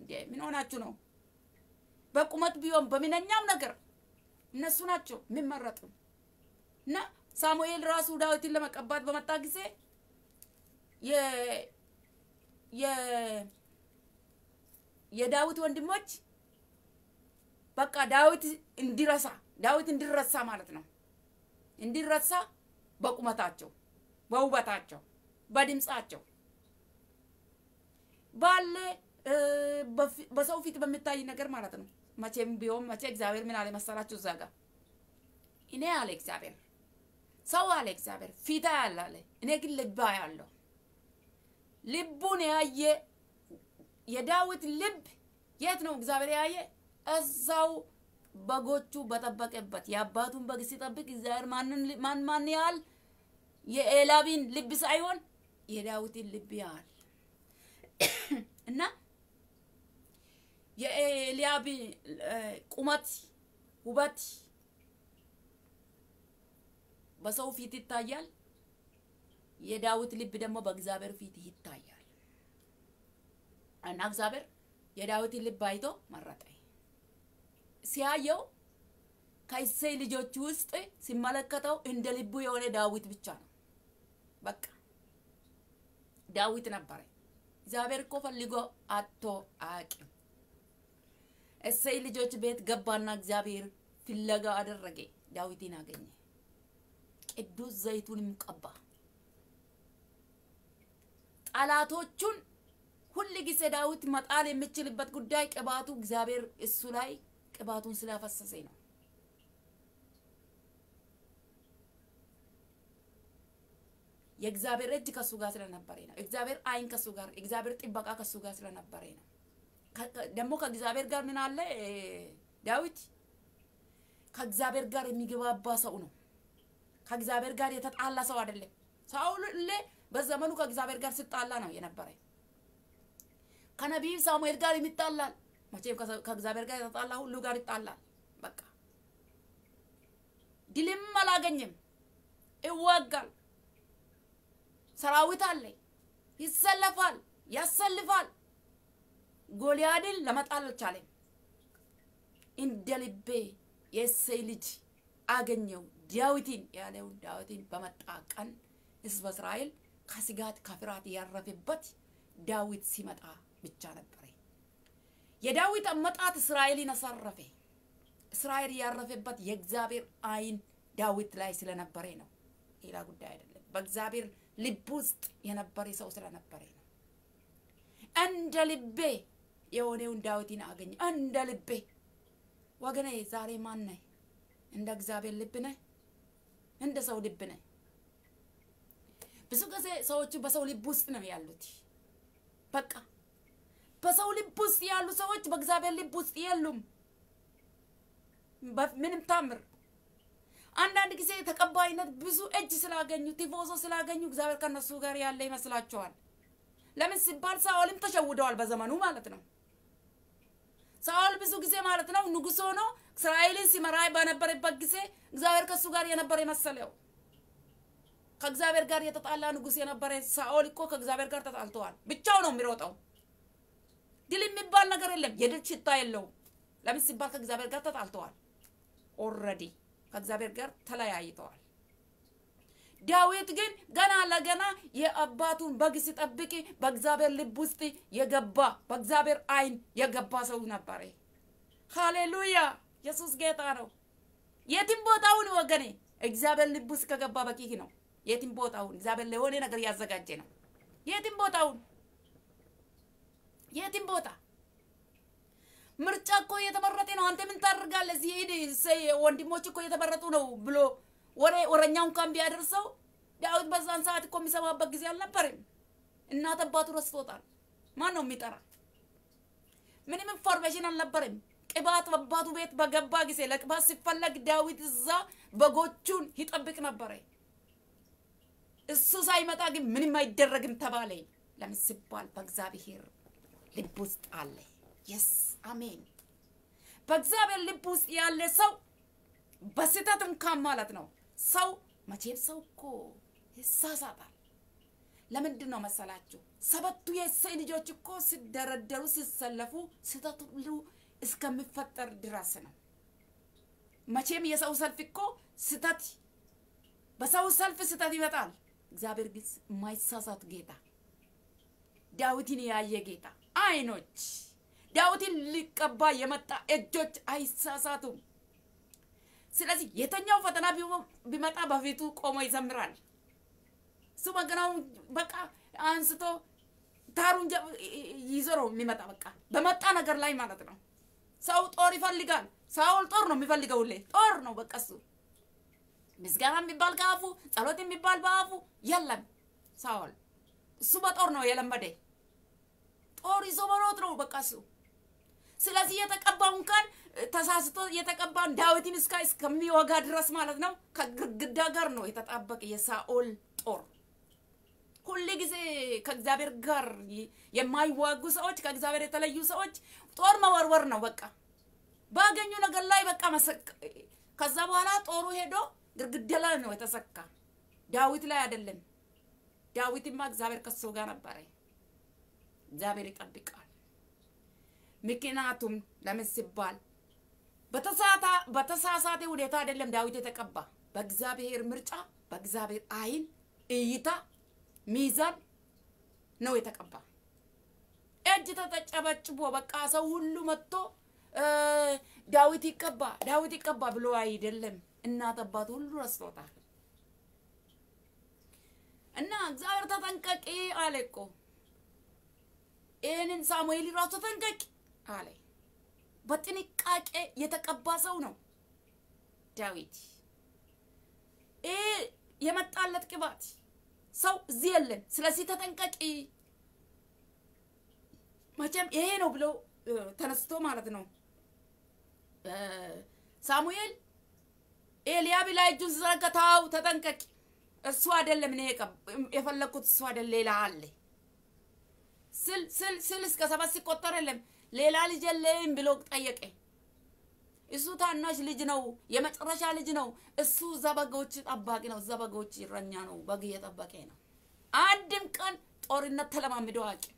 A: እንዴ ምን ሆናችሁ ነው? በቁመት ቢሆን በምንኛም ነገር እነሱ ናቸው የሚመረጡ እና ሳሙኤል ራሱ ዳዊትን ለመቀባት በመጣ ጊዜ የዳዊት ወንድሞች በቃ ዳዊት እንዲረሳ ዳዊት እንዲረሳ ማለት ነው እንዲረሳ በቁመታቸው፣ በውበታቸው፣ በድምፃቸው ባለ በሰው ፊት በሚታይ ነገር ማለት ነው። መቼም ቢሆን መቼ እግዚአብሔር ምን አለ መሰላችሁ? እዛ ጋር እኔ አለ እግዚአብሔር ሰው አለ እግዚአብሔር ፊታ ያለ አለ። እኔ ግን ልባ ያለው ልቡን ያየ የዳዊት ልብ የት ነው? እግዚአብሔር ያየ? እዛው በጎቹ በጠበቀበት የአባቱን በግ ሲጠብቅ እግዚአብሔር ማን ማን ያህል? የኤላቢን ልብ ሳይሆን የዳዊትን ልብ ያህል። እና የኤልያብ ቁመት ውበት በሰው ፊት ይታያል። የዳዊት ልብ ደግሞ በእግዚአብሔር ፊት ይታያል። እና እግዚአብሔር የዳዊትን ልብ አይቶ መረጠ። ሲያየው ከእሴይ ልጆች ውስጥ ሲመለከተው እንደ ልቡ የሆነ ዳዊት ብቻ ነው። በቃ ዳዊት ነበረ። እግዚአብሔር እኮ ፈልጎ አቶ አያውቅም። እሴይ ልጆች ቤት ገባና እግዚአብሔር ፍለጋ አደረገ። ዳዊትን አገኘ። ቅዱስ ዘይቱንም ቀባ። ጠላቶቹን ሁል ጊዜ ዳዊት መጣል የሚችልበት ጉዳይ ቅባቱ እግዚአብሔር እሱ ላይ ቅባቱን ስላፈሰሰ ነው። የእግዚአብሔር እጅ ከሱ ጋር ስለነበረ ነው። እግዚአብሔር አይን ከሱ ጋር፣ እግዚአብሔር ጥበቃ ከሱ ጋር ስለነበረ ነው። ደግሞ ከእግዚአብሔር ጋር ምን አለ ዳዊት? ከእግዚአብሔር ጋር የሚግባባ ሰው ነው። ከእግዚአብሔር ጋር የተጣላ ሰው አይደለም። ሳውል በዘመኑ ከእግዚአብሔር ጋር ስጣላ ነው የነበረ። ከነቢይ ሳሙኤል ጋር የሚጣላል መቼም ከእግዚአብሔር ጋር የተጣላ ሁሉ ጋር ይጣላል። በቃ ድልም አላገኘም። ይዋጋል፣ ሰራዊት አለ፣ ይሰለፋል፣ ያሰልፋል። ጎልያድን ለመጣል አልቻለም። እንደ ልቤ የእሴይ ልጅ አገኘው ዳዊትን ያለውን ዳዊትን በመጣ ቀን ሕዝበ እስራኤል ከስጋት ከፍርሃት ያረፈበት ዳዊት ሲመጣ ብቻ ነበረ። የዳዊት አመጣት እስራኤልን አሳረፈ። እስራኤል ያረፈበት የእግዚአብሔር አይን ዳዊት ላይ ስለነበረ ነው። ሌላ ጉዳይ አይደለም። በእግዚአብሔር ልብ ውስጥ የነበረ ሰው ስለነበረ ነው። እንደ ልቤ የሆነውን ዳዊትን አገኘ። እንደ ልቤ ወገኔ፣ ዛሬ ማን ነህ? እንደ እግዚአብሔር ልብ ነህ? እንደ ሰው ልብ ነህ? ብዙ ጊዜ ሰዎቹ በሰው ልብ ውስጥ ነው ያሉት። በቃ በሰው ልብ ውስጥ ያሉ ሰዎች በእግዚአብሔር ልብ ውስጥ የሉም። ምንም ታምር አንዳንድ ጊዜ ተቀባይነት ብዙ እጅ ስላገኙ ቲፎዞ ስላገኙ እግዚአብሔር ከነሱ ጋር ያለ ይመስላቸዋል። ለምን ሲባል ሳኦልም ተሸውደዋል በዘመኑ ማለት ነው። ሳኦል ብዙ ጊዜ ማለት ነው ንጉሥ ሆኖ እስራኤልን ሲመራ በነበረበት ጊዜ እግዚአብሔር ከሱ ጋር የነበረ የመሰለው ከእግዚአብሔር ጋር የተጣላ ንጉሥ የነበረ ሳኦል እኮ ከእግዚአብሔር ጋር ተጣልተዋል። ብቻው ነው የሚሮጠው። ድል የሚባል ነገር የለም። የድል ሽታ የለውም። ለምን ሲባል ከእግዚአብሔር ጋር ተጣልተዋል። already ከእግዚአብሔር ጋር ተለያይተዋል። ዳዊት ግን ገና ለገና የአባቱን በግ ሲጠብቅ በእግዚአብሔር ልብ ውስጥ የገባ በእግዚአብሔር ዓይን የገባ ሰው ነበረ። ሃሌሉያ! ኢየሱስ ጌታ ነው። የትም ቦታውን ወገኔ እግዚአብሔር ልብ ውስጥ ከገባ በቂህ ነው። የትም ቦታውን እግዚአብሔር ለሆነ ነገር ያዘጋጀ ነው። የትም ቦታውን የትም ቦታ ምርጫ እኮ እየተመረጠ ነው። አንተ ምን ታደርጋለህ? እዚህ ሂድ፣ ወንድሞች እኮ እየተመረጡ ነው ብሎ ወሬ ወረኛው እንኳን ቢያደርሰው ዳዊት በዛን ሰዓት እኮ የሚሰማበት ጊዜ አልነበርም። እናት አባቱ ረስቶታል። ማን ነው የሚጠራ? ምንም information አልነበርም። ቅባት በአባቱ ቤት በገባ ጊዜ ለቅባት ሲፈለግ ዳዊት እዛ በጎቹን ይጠብቅ ነበረ። እሱ ሳይመጣ ግን ምንም አይደረግም ተባለ። ለምን ሲባል በእግዚአብሔር ልብ ውስጥ አለ። የስ አሜን። በእግዚአብሔር ልብ ውስጥ ያለ ሰው በስህተት እንኳን ማለት ነው። ሰው መቼም ሰው እኮ ይሳሳታል። ለምንድን ነው መሰላችሁ? ሰበቱ የእሴይ ልጆች እኮ ሲደረደሩ ሲሰለፉ ስህተት ሁሉ እስከሚፈጠር ድረስ ነው። መቼም የሰው ሰልፍ እኮ ስህተት በሰው ሰልፍ ስህተት ይመጣል። እግዚአብሔር ግን የማይሳሳት ጌታ፣ ዳዊትን ያየ ጌታ አይኖች፣ ዳዊትን ሊቀባ የመጣ እጆች አይሳሳቱም። ስለዚህ የተኛው ፈተና ቢመጣ በፊቱ ቆሞ ይዘምራል። እሱ በገናውን በቃ አንስቶ ታሩን ይዞ ነው የሚመጣ። በቃ በመጣ ነገር ላይ ማለት ነው። ሰው ጦር ይፈልጋል። ሳውል ጦር ነው የሚፈልገው፣ ሁሌ ጦር ነው በቃ እሱ ምስጋና የሚባል ከአፉ ጸሎት የሚባል በአፉ የለም። ሳውል እሱ በጦር ነው የለመደ። ጦር ይዞ መሮጥ ነው በቃ እሱ። ስለዚህ የተቀባውን ካል ተሳስቶ የተቀባውን ዳዊትን እስከ እስከሚወጋ ድረስ ማለት ነው ከግድግዳ ጋር ነው የተጣበቀ የሳኦል ጦር። ሁል ጊዜ ከእግዚአብሔር ጋር የማይዋጉ ሰዎች፣ ከእግዚአብሔር የተለዩ ሰዎች ጦር መወርወር ነው በቃ ባገኙ ነገር ላይ በቃ መሰቅ። ከዛ በኋላ ጦሩ ሄዶ ግድግዳ ላይ ነው የተሰካ፣ ዳዊት ላይ አይደለም። ዳዊትማ እግዚአብሔር ከሱ ጋር ነበረ። እግዚአብሔር ይጠብቃል። ምክንያቱም ለምን ሲባል በተሳሳተ ሁኔታ አይደለም ዳዊት የተቀባ፣ በእግዚአብሔር ምርጫ፣ በእግዚአብሔር አይን እይታ ሚዛን ነው የተቀባ። እጅ ተጨበጭቦ በቃ ሰው ሁሉ መጥቶ ዳዊት ይቀባ ዳዊት ይቀባ ብሎ አይደለም። እናት አባቱ ሁሉ ረስቶታል። እና እግዚአብሔር ተጠንቀቂ አለ እኮ ይህንን ሳሙኤል ራሱ ተጠንቀቂ አለ። በጥንቃቄ የተቀባ ሰው ነው ዳዊት። ይህ የመጣለት ቅባት ሰው እዚህ የለም። ስለዚህ ተጠንቀቂ። መቼም ይሄ ነው ብሎ ተነስቶ ማለት ነው ሳሙኤል ኤልያብ ላይ እጁን ሲዘረጋታው ተጠንቀቂ፣ እሱ አይደለም እኔ የፈለግኩት እሱ አይደለም ሌላ አለ ስል ስል ስል እስከ ሰባት ሲቆጠር የለም ሌላ ልጅ የለም ብሎ ጠየቀ። እሱ ታናሽ ልጅ ነው፣ የመጨረሻ ልጅ ነው። እሱ እዛ በጎች ጠባቂ ነው፣ እዛ በጎች እረኛ ነው፣ በግ እየጠበቀ ነው። አንድም ቀን ጦርነት ተለማምዶ አያውቅም።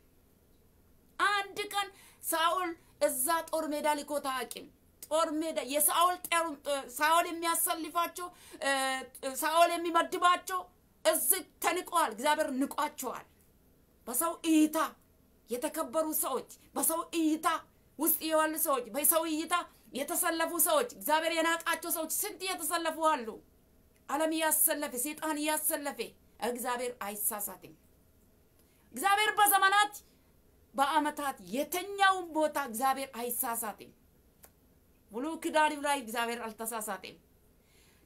A: አንድ ቀን ሳኦል እዛ ጦር ሜዳ ልኮት አያውቅም። ጦር ሜዳ የሳኦል ሳኦል የሚያሰልፋቸው ሳኦል የሚመድባቸው እዚህ ተንቀዋል። እግዚአብሔር ንቋቸዋል። በሰው እይታ የተከበሩ ሰዎች፣ በሰው እይታ ውስጥ የዋሉ ሰዎች፣ በሰው እይታ የተሰለፉ ሰዎች፣ እግዚአብሔር የናቃቸው ሰዎች ስንት የተሰለፉ አሉ። ዓለም እያሰለፈ ሴጣን እያሰለፈ እግዚአብሔር አይሳሳትም። እግዚአብሔር በዘመናት በአመታት የተኛውን ቦታ እግዚአብሔር አይሳሳትም። ብሉይ ኪዳን ላይ እግዚአብሔር አልተሳሳትም።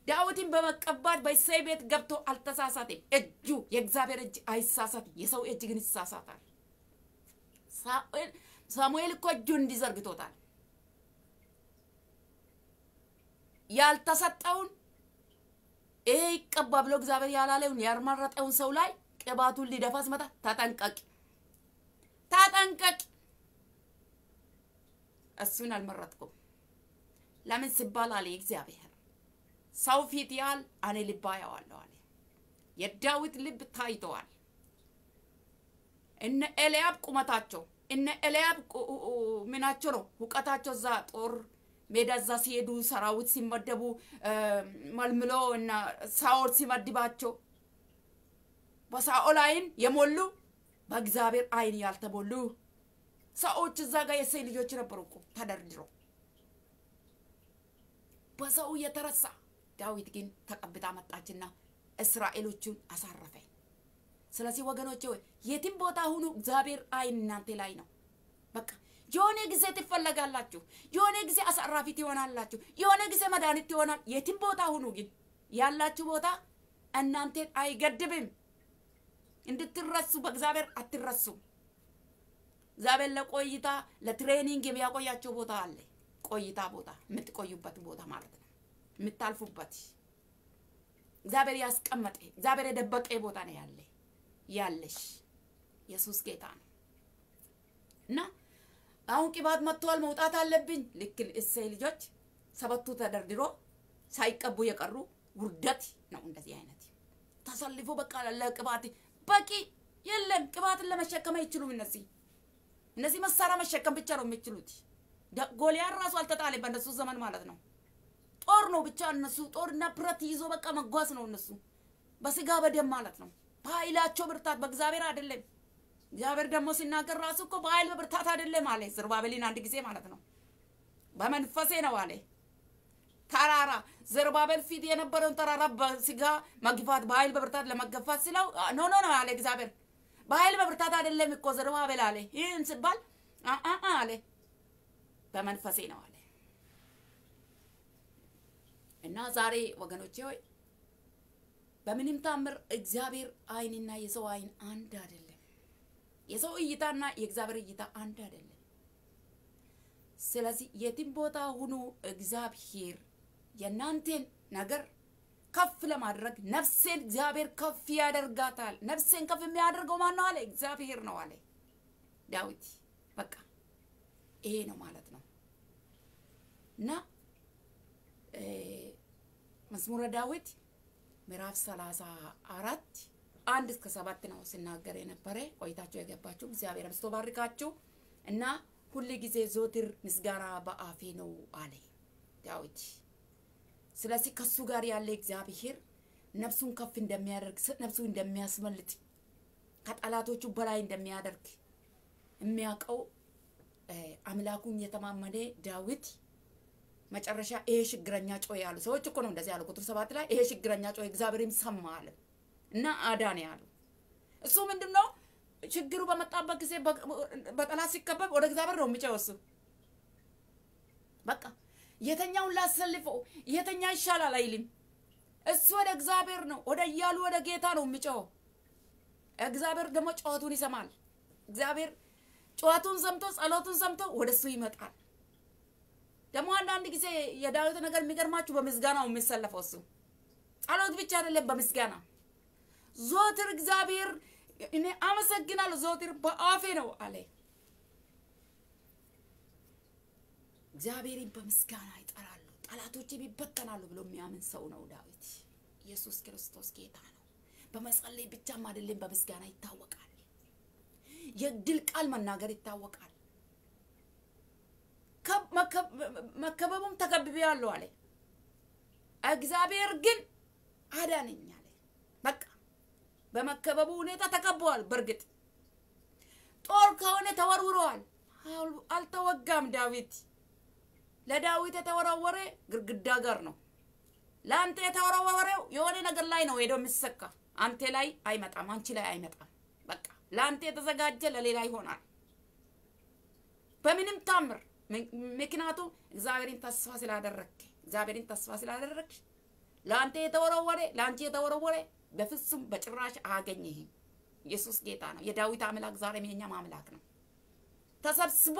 A: ዳዊትን በመቀባት በእሴይ ቤት ገብቶ አልተሳሳትም። እጁ የእግዚአብሔር እጅ አይሳሳትም። የሰው እጅ ግን ይሳሳታል። ሳሙኤል እኮ እጁ እንዲዘርግቶታል። ያልተሰጠውን ይሄ ይቀባ ብሎ እግዚአብሔር ያላለውን ያልመረጠውን ሰው ላይ ቅባቱን ሊደፋ ሲመጣ ተጠንቀቅ፣ ተጠንቀቅ። እሱን አልመረጥኩም። ለምን ሲባል አለ እግዚአብሔር ሰው ፊት ያህል እኔ ልብ አየዋለሁ አለ። የዳዊት ልብ ታይተዋል። እነ ኤልያብ ቁመታቸው እነ ኤልያብ ምናቸው ነው እውቀታቸው እዛ ጦር ሜዳ እዛ ሲሄዱ ሰራዊት ሲመደቡ መልምሎ እና ሳኦል ሲመድባቸው በሳኦል አይን የሞሉ በእግዚአብሔር አይን ያልተሞሉ ሰዎች እዛ ጋር የእሴይ ልጆች ነበሩ እኮ ተደርድረው በሰው የተረሳ ዳዊት ግን ተቀብታ መጣችና እስራኤሎቹን አሳረፈ። ስለዚህ ወገኖቼ ወይ የትም ቦታ ሁኑ፣ እግዚአብሔር አይን እናንተ ላይ ነው። በቃ የሆነ ጊዜ ትፈለጋላችሁ፣ የሆነ ጊዜ አሳራፊ ትሆናላችሁ፣ የሆነ ጊዜ መድኃኒት ትሆናል። የትም ቦታ ሁኑ፣ ግን ያላችሁ ቦታ እናንተን አይገድብም። እንድትረሱ በእግዚአብሔር አትረሱም። እግዚአብሔር ለቆይታ ለትሬኒንግ የሚያቆያቸው ቦታ አለ። ቆይታ ቦታ የምትቆዩበት ቦታ ማለት ነው። የምታልፉበት እግዚአብሔር ያስቀመጠ እግዚአብሔር የደበቀ ቦታ ነው ያለ ያለሽ ኢየሱስ ጌታ ነው እና አሁን ቅባት መጥተዋል፣ መውጣት አለብኝ። ልክ እሴይ ልጆች ሰበቱ ተደርድሮ ሳይቀቡ የቀሩ ውርደት ነው። እንደዚህ አይነት ተሰልፎ በቃ ለቅባት በቂ የለም። ቅባትን ለመሸከም አይችሉም። እነዚህ እነዚህ መሳሪያ መሸከም ብቻ ነው የሚችሉት። ጎልያድ ራሱ አልተጣለም በእነሱ ዘመን ማለት ነው። ጦር ነው ብቻ እነሱ ጦርና ብረት ይዞ በቃ መጓዝ ነው እነሱ በስጋ በደም ማለት ነው። በኃይላቸው ብርታት በእግዚአብሔር አይደለም። እግዚአብሔር ደግሞ ሲናገር ራሱ እኮ በኃይል በብርታት አይደለም አለ ዘሩባቤልን አንድ ጊዜ ማለት ነው። በመንፈሴ ነው አለ። ተራራ ዘሩባቤል ፊት የነበረውን ተራራ በስጋ መግፋት በኃይል በብርታት ለመገፋት ሲለው no no ነው አለ እግዚአብሔር። በኃይል በብርታት አይደለም እኮ ዘሩባቤል አለ። ይህን ሲባል አለ በመንፈሴ ነው አለ። እና ዛሬ ወገኖቼ ሆይ በምንም ታምር እግዚአብሔር አይንና የሰው አይን አንድ አይደለም። የሰው እይታና የእግዚአብሔር እይታ አንድ አይደለም። ስለዚህ የትም ቦታ ሁኑ እግዚአብሔር የእናንተን ነገር ከፍ ለማድረግ ነፍሴን እግዚአብሔር ከፍ ያደርጋታል። ነፍሴን ከፍ የሚያደርገው ማን ነው አለ? እግዚአብሔር ነው አለ ዳዊት። በቃ ይሄ ነው ማለት ነው እና መዝሙረ ዳዊት ምዕራፍ ሰላሳ አራት አንድ እስከ ሰባት ነው ሲናገር የነበረ ቆይታችሁ የገባችሁ እግዚአብሔር አብዝቶ ባርካችሁ እና ሁል ጊዜ ዞትር ምስጋና በአፌ ነው አለ ዳዊት። ስለዚህ ከሱ ጋር ያለ እግዚአብሔር ነፍሱን ከፍ እንደሚያደርግ ነፍሱ እንደሚያስመልጥ ከጠላቶቹ በላይ እንደሚያደርግ የሚያውቀው አምላኩን የተማመነ ዳዊት መጨረሻ ይሄ ችግረኛ ጮኸ ያሉ ሰዎች እኮ ነው እንደዚህ ያሉ። ቁጥር ሰባት ላይ ይሄ ችግረኛ ጮኸ እግዚአብሔርም ሰማ አለ እና አዳነ ያሉ። እሱ ምንድን ነው ችግሩ በመጣበት ጊዜ በጠላት ሲከበብ ወደ እግዚአብሔር ነው እሱ በቃ የተኛውን ላሰልፈው የተኛ ይሻላል አይልም። እሱ ወደ እግዚአብሔር ነው ወደ እያሉ ወደ ጌታ ነው የሚጮኸው። እግዚአብሔር ደግሞ ጩኸቱን ይሰማል። እግዚአብሔር ጩኸቱን ሰምቶ ጸሎቱን ሰምቶ ወደ እሱ ይመጣል። ደግሞ አንዳንድ ጊዜ የዳዊት ነገር የሚገርማችሁ በምስጋናው የሚሰለፈው እሱ ጸሎት ብቻ አይደለም፣ በምስጋና ዞትር እግዚአብሔር እኔ አመሰግናለሁ ዞትር በአፌ ነው አለ። እግዚአብሔርን በምስጋና ይጠራሉ፣ ጠላቶችም ይበተናሉ ብሎ የሚያምን ሰው ነው ዳዊት። ኢየሱስ ክርስቶስ ጌታ ነው። በመጸለይ ብቻም አይደለም፣ በምስጋና ይታወቃል። የድል ቃል መናገር ይታወቃል። መከበቡም ተከብቤ ያለው አለ። እግዚአብሔር ግን አዳነኝ አለ። በቃ በመከበቡ ሁኔታ ተከበዋል። በእርግጥ ጦር ከሆነ ተወርውረዋል፣ አልተወጋም። ዳዊት ለዳዊት የተወረወረ ግድግዳ ጋር ነው። ለአንተ የተወረወረው የሆነ ነገር ላይ ነው ሄዶ የሚሰካ አንተ ላይ አይመጣም፣ አንቺ ላይ አይመጣም። በቃ ለአንተ የተዘጋጀ ለሌላ ይሆናል በምንም ታምር ምክንያቱም እግዚአብሔርን ተስፋ ስላደረግክ እግዚአብሔርን ተስፋ ስላደረግሽ ለአንተ የተወረወረ ለአንቺ የተወረወረ በፍጹም በጭራሽ አያገኝህም። ኢየሱስ ጌታ ነው። የዳዊት አምላክ ዛሬም የኛም አምላክ ነው። ተሰብስቦ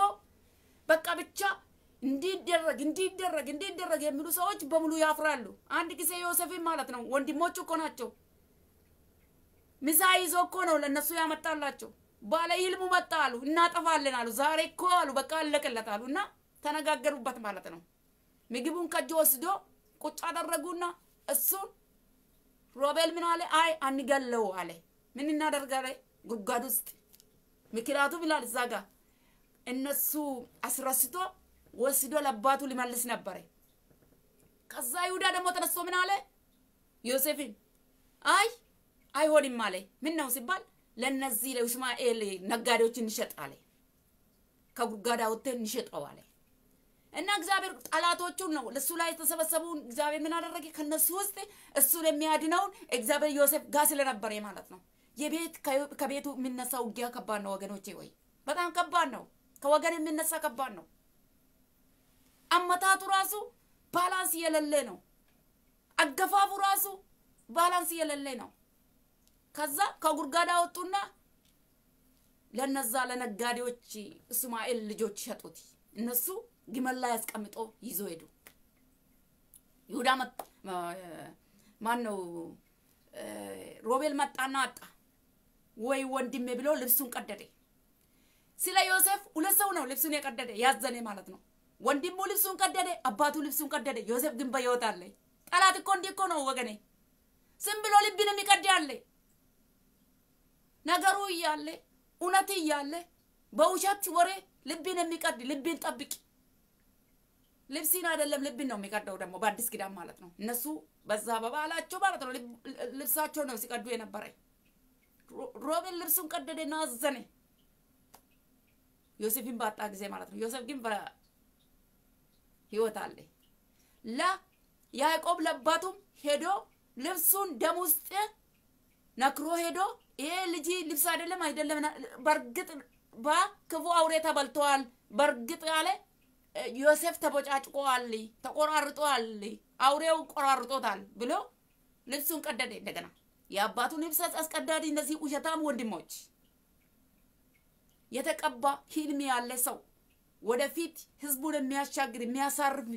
A: በቃ ብቻ እንዲደረግ እንዲደረግ እንዲደረግ የሚሉ ሰዎች በሙሉ ያፍራሉ። አንድ ጊዜ ዮሴፍን ማለት ነው ወንድሞቹ እኮ ናቸው ምሳ ይዞ እኮ ነው ለእነሱ ያመጣላቸው ባለ ይልሙ መጣ አሉ። እናጠፋለን አሉ። ዛሬ እኮ አሉ በቃ አለቀለት አሉ እና ተነጋገሩበት ማለት ነው። ምግቡን ከእጅ ወስዶ ቁጭ አደረጉና እሱን ሮቤል ምን አለ? አይ አንገለው አለ። ምን እናደርጋለን? ጉድጓድ ውስጥ ምክንያቱም ይላል እዛ ጋር እነሱ አስረስቶ ወስዶ ለአባቱ ሊመልስ ነበረ። ከዛ ይሁዳ ደግሞ ተነስቶ ምን አለ? ዮሴፍን አይ አይሆንም አለ። ምን ነው ሲባል ለእነዚህ ለእስማኤል ነጋዴዎች እንሸጥ አለ። ከጉድጓድ አውጥተን እንሸጠው አለ። እና እግዚአብሔር ጠላቶቹን ነው እሱ ላይ የተሰበሰቡ እግዚአብሔር ምን አደረገ? ከነሱ ውስጥ እሱን የሚያድነውን እግዚአብሔር ዮሴፍ ጋር ስለነበረ ማለት ነው። የቤት ከቤቱ የሚነሳ ውጊያ ከባድ ነው ወገኖቼ፣ ወይ በጣም ከባድ ነው። ከወገን የሚነሳ ከባድ ነው። አመታቱ ራሱ balance የሌለ ነው። አገፋፉ ራሱ balance የሌለ ነው። ከዛ ከጉድጓድ አወጡና ለነዛ ለነጋዴዎች እስማኤል ልጆች ሸጡት። እነሱ ግመል ላይ አስቀምጦ ይዞ ሄዱ። ይሁዳ ማን ነው ሮቤል መጣና አጣ ወይ ወንድሜ ብሎ ልብሱን ቀደደ። ስለ ዮሴፍ ሁለት ሰው ነው ልብሱን የቀደደ ያዘነ ማለት ነው። ወንድሙ ልብሱን ቀደደ፣ አባቱ ልብሱን ቀደደ። ዮሴፍ ግን በሕይወት አለ። ጠላት እኮ እንዲህ እኮ ነው ወገኔ፣ ዝም ብሎ ልብን የሚቀድ ያለ ነገሩ እያለ እውነት እያለ በውሸት ወሬ ልብን የሚቀድ ልብን ጠብቅ። ልብሲን አይደለም ልብን ነው የሚቀደው ደግሞ በአዲስ ኪዳን ማለት ነው። እነሱ በዛ በባህላቸው ማለት ነው ልብሳቸው ነው ሲቀዱ የነበረ። ሮቤል ልብሱን ቀደደና አዘነ ዮሴፍን ባጣ ጊዜ ማለት ነው። ዮሴፍ ግን በህይወት አለ። ለያዕቆብ ለአባቱም ሄዶ ልብሱን ደም ውስጥ ነክሮ ሄዶ ይሄ ልጅ ልብስ አይደለም አይደለም፣ በእርግጥ በክፉ አውሬ ተበልተዋል። በእርግጥ ያለ ዮሴፍ ተቦጫጭቆዋል፣ ተቆራርጦዋል፣ አውሬው ቆራርጦታል ብሎ ልብሱን ቀደደ። እንደገና የአባቱን ልብስ አስቀዳዲ እነዚህ ውሸታም ወንድሞች የተቀባ ህልም ያለ ሰው ወደፊት ህዝቡን የሚያሻግር የሚያሳርፍ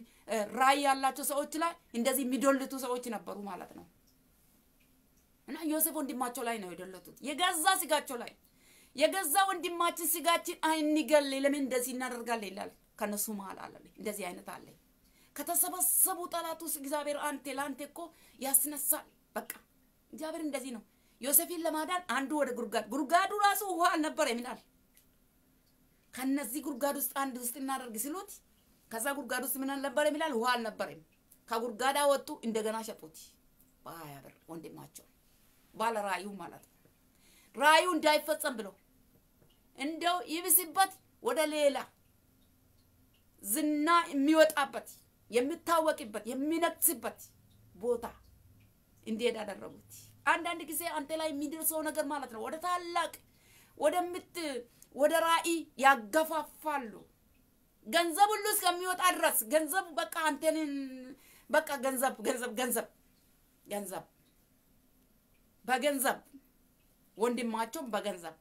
A: ራዕይ ያላቸው ሰዎች ላይ እንደዚህ የሚዶልቱ ሰዎች ነበሩ ማለት ነው። እና ዮሴፍ ወንድማቸው ላይ ነው የዶለቱት፣ የገዛ ስጋቸው ላይ የገዛ ወንድማችን ስጋችን አይንገል ለምን እንደዚህ እናደርጋለን ይላል። ከነሱ መሀል አለ እንደዚህ አይነት አለ። ከተሰበሰቡ ጠላት ውስጥ እግዚአብሔር አንተ ለአንተ እኮ ያስነሳል። በቃ እግዚአብሔር እንደዚህ ነው። ዮሴፍን ለማዳን አንዱ ወደ ጉድጓድ ጉድጓዱ ራሱ ውሃ አልነበረ ይላል ከነዚህ ጉድጓድ ውስጥ አንድ ውስጥ እናደርግ ሲሉት ከዛ ጉድጓድ ውስጥ ምን አልነበረ ይላል ውሃ አልነበረም። ከጉድጓድ አወጡ፣ እንደገና ሸጡት በሀያ ብር ወንድማቸው ባለ ራእዩ ማለት ነው። ራእዩ እንዳይፈጸም ብሎ እንደው ይብስበት ወደ ሌላ ዝና የሚወጣበት የሚታወቅበት የሚነግስበት ቦታ እንዲሄድ አደረጉት። አንዳንድ ጊዜ አንተ ላይ የሚደርሰው ነገር ማለት ነው ወደ ታላቅ ወደምት ወደ ራእይ ያገፋፋሉ። ገንዘብ ሁሉ እስከሚወጣ ድረስ ገንዘብ በቃ አንተንን በቃ ገንዘብ ገንዘብ ገንዘብ ገንዘብ በገንዘብ ወንድማቸውን በገንዘብ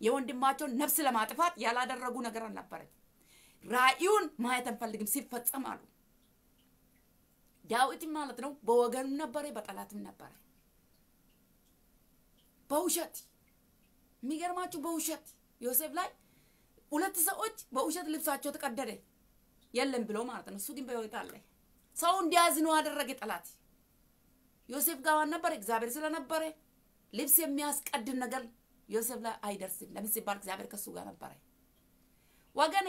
A: የወንድማቸውን ነፍስ ለማጥፋት ያላደረጉ ነገር አልነበረም። ራእዩን ማየት አንፈልግም ሲፈጸም አሉ። ዳዊትም ማለት ነው በወገንም ነበረ፣ በጠላትም ነበረ። በውሸት የሚገርማችሁ በውሸት ዮሴፍ ላይ ሁለት ሰዎች በውሸት ልብሳቸው ተቀደደ የለም ብሎ ማለት ነው። እሱ ግን በሕይወት አለ። ሰው እንዲያዝኑ አደረገ ጠላት። ዮሴፍ ጋር ነበረ፣ እግዚአብሔር ስለነበረ ልብስ የሚያስቀድን ነገር ዮሴፍ ላይ አይደርስም። ለምን ሲባል እግዚአብሔር ከሱ ጋር ነበረ። ወገኔ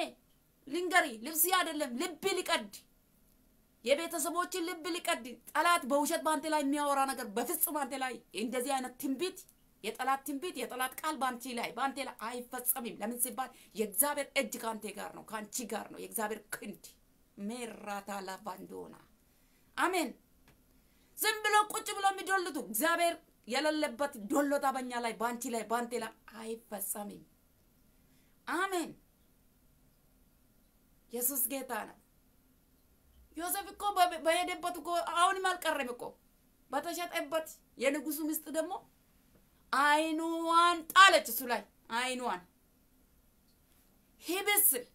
A: ልንገሪ፣ ልብስ አይደለም ልብ ሊቀድ የቤተሰቦችን ልብ ሊቀድ ጠላት በውሸት በአንተ ላይ የሚያወራ ነገር በፍጹም አንተ ላይ እንደዚህ አይነት ትንቢት የጠላት ትንቢት የጠላት ቃል በአንቺ ላይ በአንቴ ላይ አይፈጸምም። ለምን ሲባል የእግዚአብሔር እጅ ከአንቴ ጋር ነው፣ ከአንቺ ጋር ነው። የእግዚአብሔር ክንድ ሜራታ ላባንዶና አሜን። ዝም ብሎ ቁጭ ብሎ የሚዶልቱ እግዚአብሔር የሌለበት ዶሎታ በኛ ላይ በአንቺ ላይ በአንቴ ላይ አይፈጸምም። አሜን። ኢየሱስ ጌታ ነው። ዮሴፍ እኮ በሄደበት እኮ አሁንም አልቀረም እኮ በተሸጠበት የንጉሱ ሚስት ደግሞ አይኑዋን ጣለች እሱ ላይ አይኑዋን ሂብስል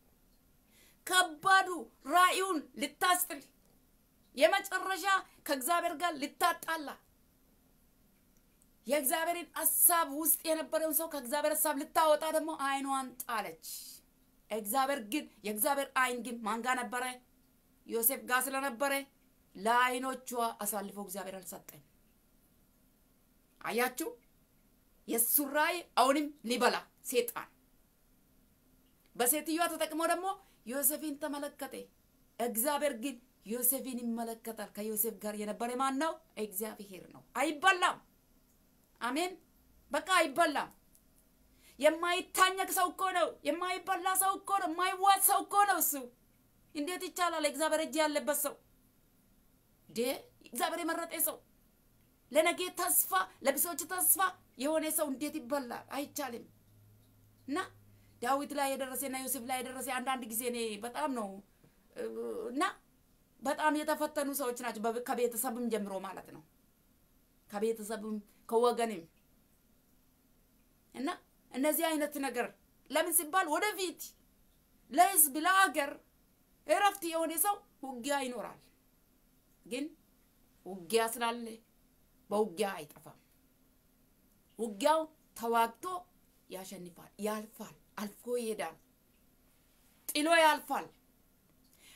A: ከባዱ ራእዩን ልታስጥል የመጨረሻ ከእግዚአብሔር ጋር ልታጣላ የእግዚአብሔርን ሀሳብ ውስጥ የነበረውን ሰው ከእግዚአብሔር ሀሳብ ልታወጣ ደግሞ አይኗን ጣለች። እግዚአብሔር ግን የእግዚአብሔር አይን ግን ማን ጋር ነበረ? ዮሴፍ ጋር ስለነበረ ለአይኖቿ አሳልፎ እግዚአብሔር አልሰጠም። አያችሁ፣ የእሱን ራእይ አሁንም ሊበላ ሴጣን በሴትዮዋ ተጠቅሞ ደግሞ ዮሴፍን ተመለከተ። እግዚአብሔር ግን ዮሴፍን ይመለከታል። ከዮሴፍ ጋር የነበረ ማን ነው? እግዚአብሔር ነው። አይበላም። አሜን። በቃ አይበላም። የማይታኘክ ሰው እኮ ነው። የማይበላ ሰው እኮ ነው። የማይዋጥ ሰው እኮ ነው እሱ። እንዴት ይቻላል? እግዚአብሔር እጅ ያለበት ሰው ዴ እግዚአብሔር የመረጠ ሰው ለነገ ተስፋ ለብሶች ተስፋ የሆነ ሰው እንዴት ይበላል? አይቻልም። እና ዳዊት ላይ የደረሰና ዮሴፍ ላይ የደረሰ አንዳንድ ጊዜ እኔ በጣም ነው እና በጣም የተፈተኑ ሰዎች ናቸው። ከቤተሰብም ጀምሮ ማለት ነው ከቤተሰብም ከወገንም እና እነዚህ አይነት ነገር ለምን ሲባል ወደፊት ለህዝብ ለሀገር እረፍት የሆነ ሰው ውጊያ ይኖራል። ግን ውጊያ ስላለ በውጊያ አይጠፋም። ውጊያው ተዋግቶ ያሸንፋል፣ ያልፋል፣ አልፎ ይሄዳል፣ ጥሎ ያልፋል።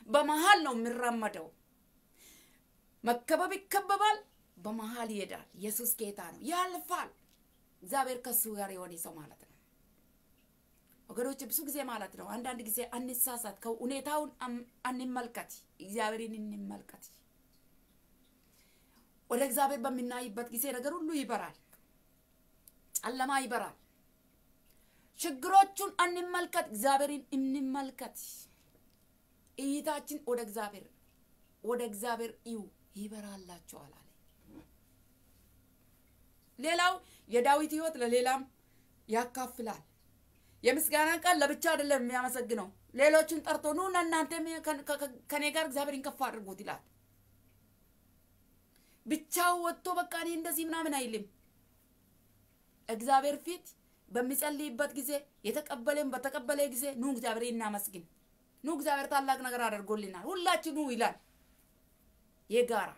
A: በመሀል ነው የሚራመደው። መከበብ ይከበባል፣ በመሀል ይሄዳል። ኢየሱስ ጌታ ነው፣ ያልፋል። እግዚአብሔር ከሱ ጋር የሆነ ሰው ማለት ነው ወገኖች። ብዙ ጊዜ ማለት ነው አንዳንድ ጊዜ አንሳሳት፣ ሁኔታውን አንመልከት፣ እግዚአብሔርን እንመልከት። ወደ እግዚአብሔር በምናይበት ጊዜ ነገር ሁሉ ይበራል፣ ጨለማ ይበራል። ችግሮቹን አንመልከት፣ እግዚአብሔርን እንመልከት። እይታችን ወደ እግዚአብሔር ወደ እግዚአብሔር እዩ ይበራላቸዋል አለ። ሌላው የዳዊት ህይወት ለሌላም ያካፍላል። የምስጋና ቃል ለብቻ አይደለም የሚያመሰግነው፣ ሌሎቹን ጠርቶ ኑ እናንተ ከኔ ጋር እግዚአብሔርን ከፍ አድርጉት ይላል። ብቻው ወጥቶ በቃ እኔ እንደዚህ ምናምን አይልም። እግዚአብሔር ፊት በሚጸልይበት ጊዜ የተቀበለን በተቀበለ ጊዜ ኑ እግዚአብሔር እናመስግን፣ ኑ እግዚአብሔር ታላቅ ነገር አድርጎልናል፣ ሁላችን ኑ ይላል። የጋራ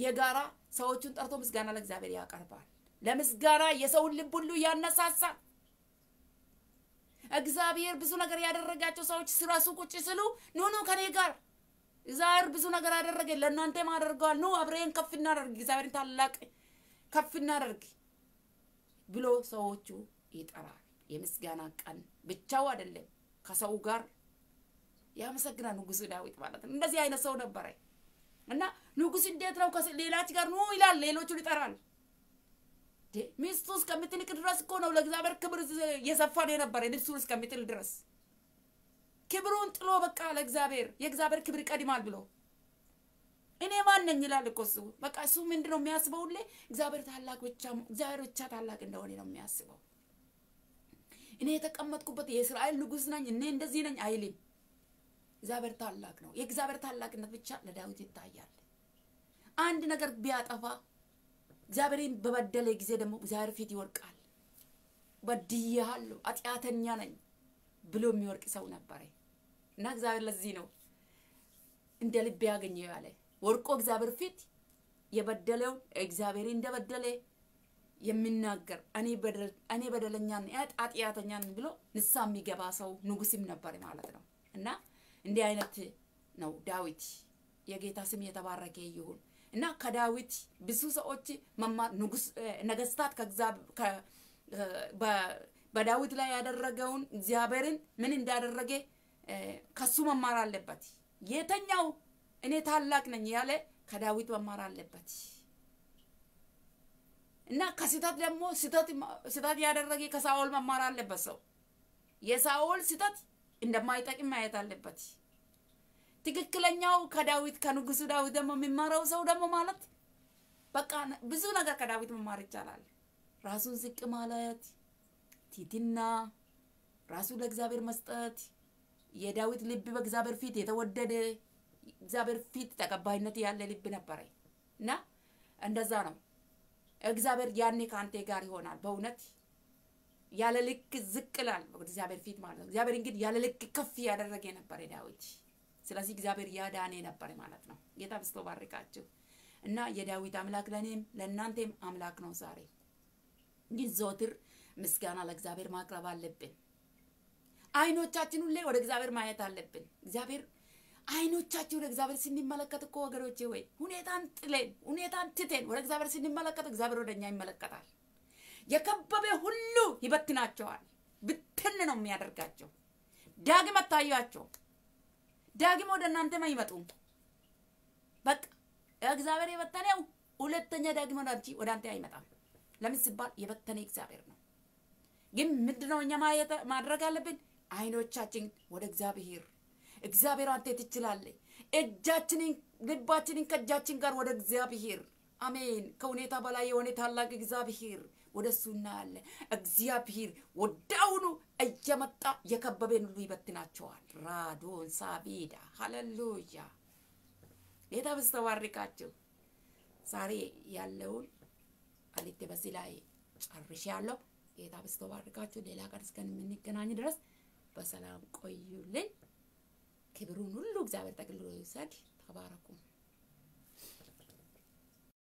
A: የጋራ ሰዎቹን ጠርቶ ምስጋና ለእግዚአብሔር ያቀርባል። ለምስጋና የሰውን ልብ ሁሉ ያነሳሳል። እግዚአብሔር ብዙ ነገር ያደረጋቸው ሰዎች ስራሱ ቁጭ ስሉ ኑ ኑ ከኔ ጋር እግዚአብሔር ብዙ ነገር አደረገ፣ ለእናንተም አደርገዋል፣ ኑ አብሬን ከፍ እናደርግ፣ እግዚአብሔርን ታላቅ ከፍ እናደርግ ብሎ ሰዎቹ ይጠራል። የምስጋና ቀን ብቻው አይደለም፣ ከሰው ጋር ያመሰግናል። ንጉሱ ዳዊት ማለት ነው። እንደዚህ አይነት ሰው ነበረ እና ንጉስ እንዴት ነው ሌላች ጋር ኑ ይላል፣ ሌሎቹን ይጠራል። ሚስቱ እስከምትንቅ ድረስ እኮ ነው ለእግዚአብሔር ክብር እየዘፈነ የነበረ ልብሱን እስከምጥል ድረስ ክብሩን ጥሎ በቃ ለእግዚአብሔር የእግዚአብሔር ክብር ይቀድማል ብሎ እኔ ማን ነኝ ይላል እኮ እሱ። በቃ እሱ ምንድን ነው የሚያስበው? ሁሌ እግዚአብሔር ታላቅ ብቻ እግዚአብሔር ብቻ ታላቅ እንደሆነ ነው የሚያስበው። እኔ የተቀመጥኩበት የእስራኤል ንጉሥ ነኝ፣ እኔ እንደዚህ ነኝ አይልም። እግዚአብሔር ታላቅ ነው። የእግዚአብሔር ታላቅነት ብቻ ለዳዊት ይታያል። አንድ ነገር ቢያጠፋ እግዚአብሔርን በበደለ ጊዜ ደግሞ እግዚአብሔር ፊት ይወድቃል። በድያለሁ፣ ኃጢአተኛ ነኝ ብሎ የሚወርቅ ሰው ነበረ እና እግዚአብሔር ለዚህ ነው እንደ ልብ ያገኘው ያለ ወርቆ እግዚአብሔር ፊት የበደለውን እግዚአብሔር እንደበደለ የሚናገር እኔ በደለኛ ኃጢአተኛ ብሎ ንሳ የሚገባ ሰው ንጉስም ነበር ማለት ነው። እና እንዲህ አይነት ነው ዳዊት። የጌታ ስም የተባረከ ይሁን እና ከዳዊት ብዙ ሰዎች መማር ንጉስ ነገስታት በዳዊት ላይ ያደረገውን እግዚአብሔርን ምን እንዳደረገ ከሱ መማር አለበት። የተኛው እኔ ታላቅ ነኝ ያለ ከዳዊት መማር አለበት እና ከስህተት ደግሞ ስህተት ያደረገ ከሳኦል መማር አለበት። ሰው የሳኦል ስህተት እንደማይጠቅም ማየት አለበት። ትክክለኛው ከዳዊት ከንጉሱ ዳዊት ደግሞ የሚማረው ሰው ደግሞ ማለት በቃ ብዙ ነገር ከዳዊት መማር ይቻላል። ራሱን ዝቅ ማለት፣ ቲትና፣ ራሱ ለእግዚአብሔር መስጠት፣ የዳዊት ልብ በእግዚአብሔር ፊት የተወደደ እግዚአብሔር ፊት ተቀባይነት ያለ ልብ ነበረ እና እንደዛ ነው። እግዚአብሔር ያኔ ከአንተ ጋር ይሆናል። በእውነት ያለ ልክ ዝቅ ላል እግዚአብሔር ፊት ማለት ነው። እግዚአብሔር እንግዲህ ያለ ልክ ከፍ ያደረገ ነበረ ዳዊት። ስለዚህ እግዚአብሔር ያዳኔ ነበረ ማለት ነው። ጌታ ብስቶ ባርካችሁ እና የዳዊት አምላክ ለእኔም ለእናንተም አምላክ ነው። ዛሬ ግን ዘወትር ምስጋና ለእግዚአብሔር ማቅረብ አለብን። አይኖቻችን ሁሌ ወደ እግዚአብሔር ማየት አለብን። እግዚአብሔር አይኖቻችን ወደ እግዚአብሔር ስንመለከት እኮ ወገኖቼ ወይ ሁኔታን ጥለን ሁኔታን ትተን ወደ እግዚአብሔር ስንመለከት እግዚአብሔር ወደ እኛ ይመለከታል። የከበበ ሁሉ ይበትናቸዋል። ብትን ነው የሚያደርጋቸው። ዳግም አታዩአቸው። ዳግም ወደ እናንተም አይመጡም። በቃ እግዚአብሔር የበተነው ሁለተኛ ዳግም ወደ አንቺ ወደ አንተ አይመጣም። ለምን ሲባል የበተነ እግዚአብሔር ነው። ግን ምንድነው እኛ ማድረግ አለብን? አይኖቻችን ወደ እግዚአብሔር እግዚአብሔር አንተ ትችላለህ። እጃችንን ልባችንን ከእጃችን ጋር ወደ እግዚአብሔር አሜን። ከሁኔታ በላይ የሆነ ታላቅ እግዚአብሔር ወደ እሱ እናያለን። እግዚአብሔር ወዳውኑ እየመጣ የከበበን ሁሉ ይበትናቸዋል። ራዶን ሳቢዳ ሃሌሉያ። ጌታ በስተባርካቸው ዛሬ ያለውን አሊቴ በዚህ ላይ ጨርሼ ያለው ጌታ በስተባርካችሁ። ሌላ ቀን እስከምንገናኝ ድረስ በሰላም ቆዩልኝ። ክብሩን ሁሉ እግዚአብሔር ጠቅልሎ ይውሰድ። ተባረኩ።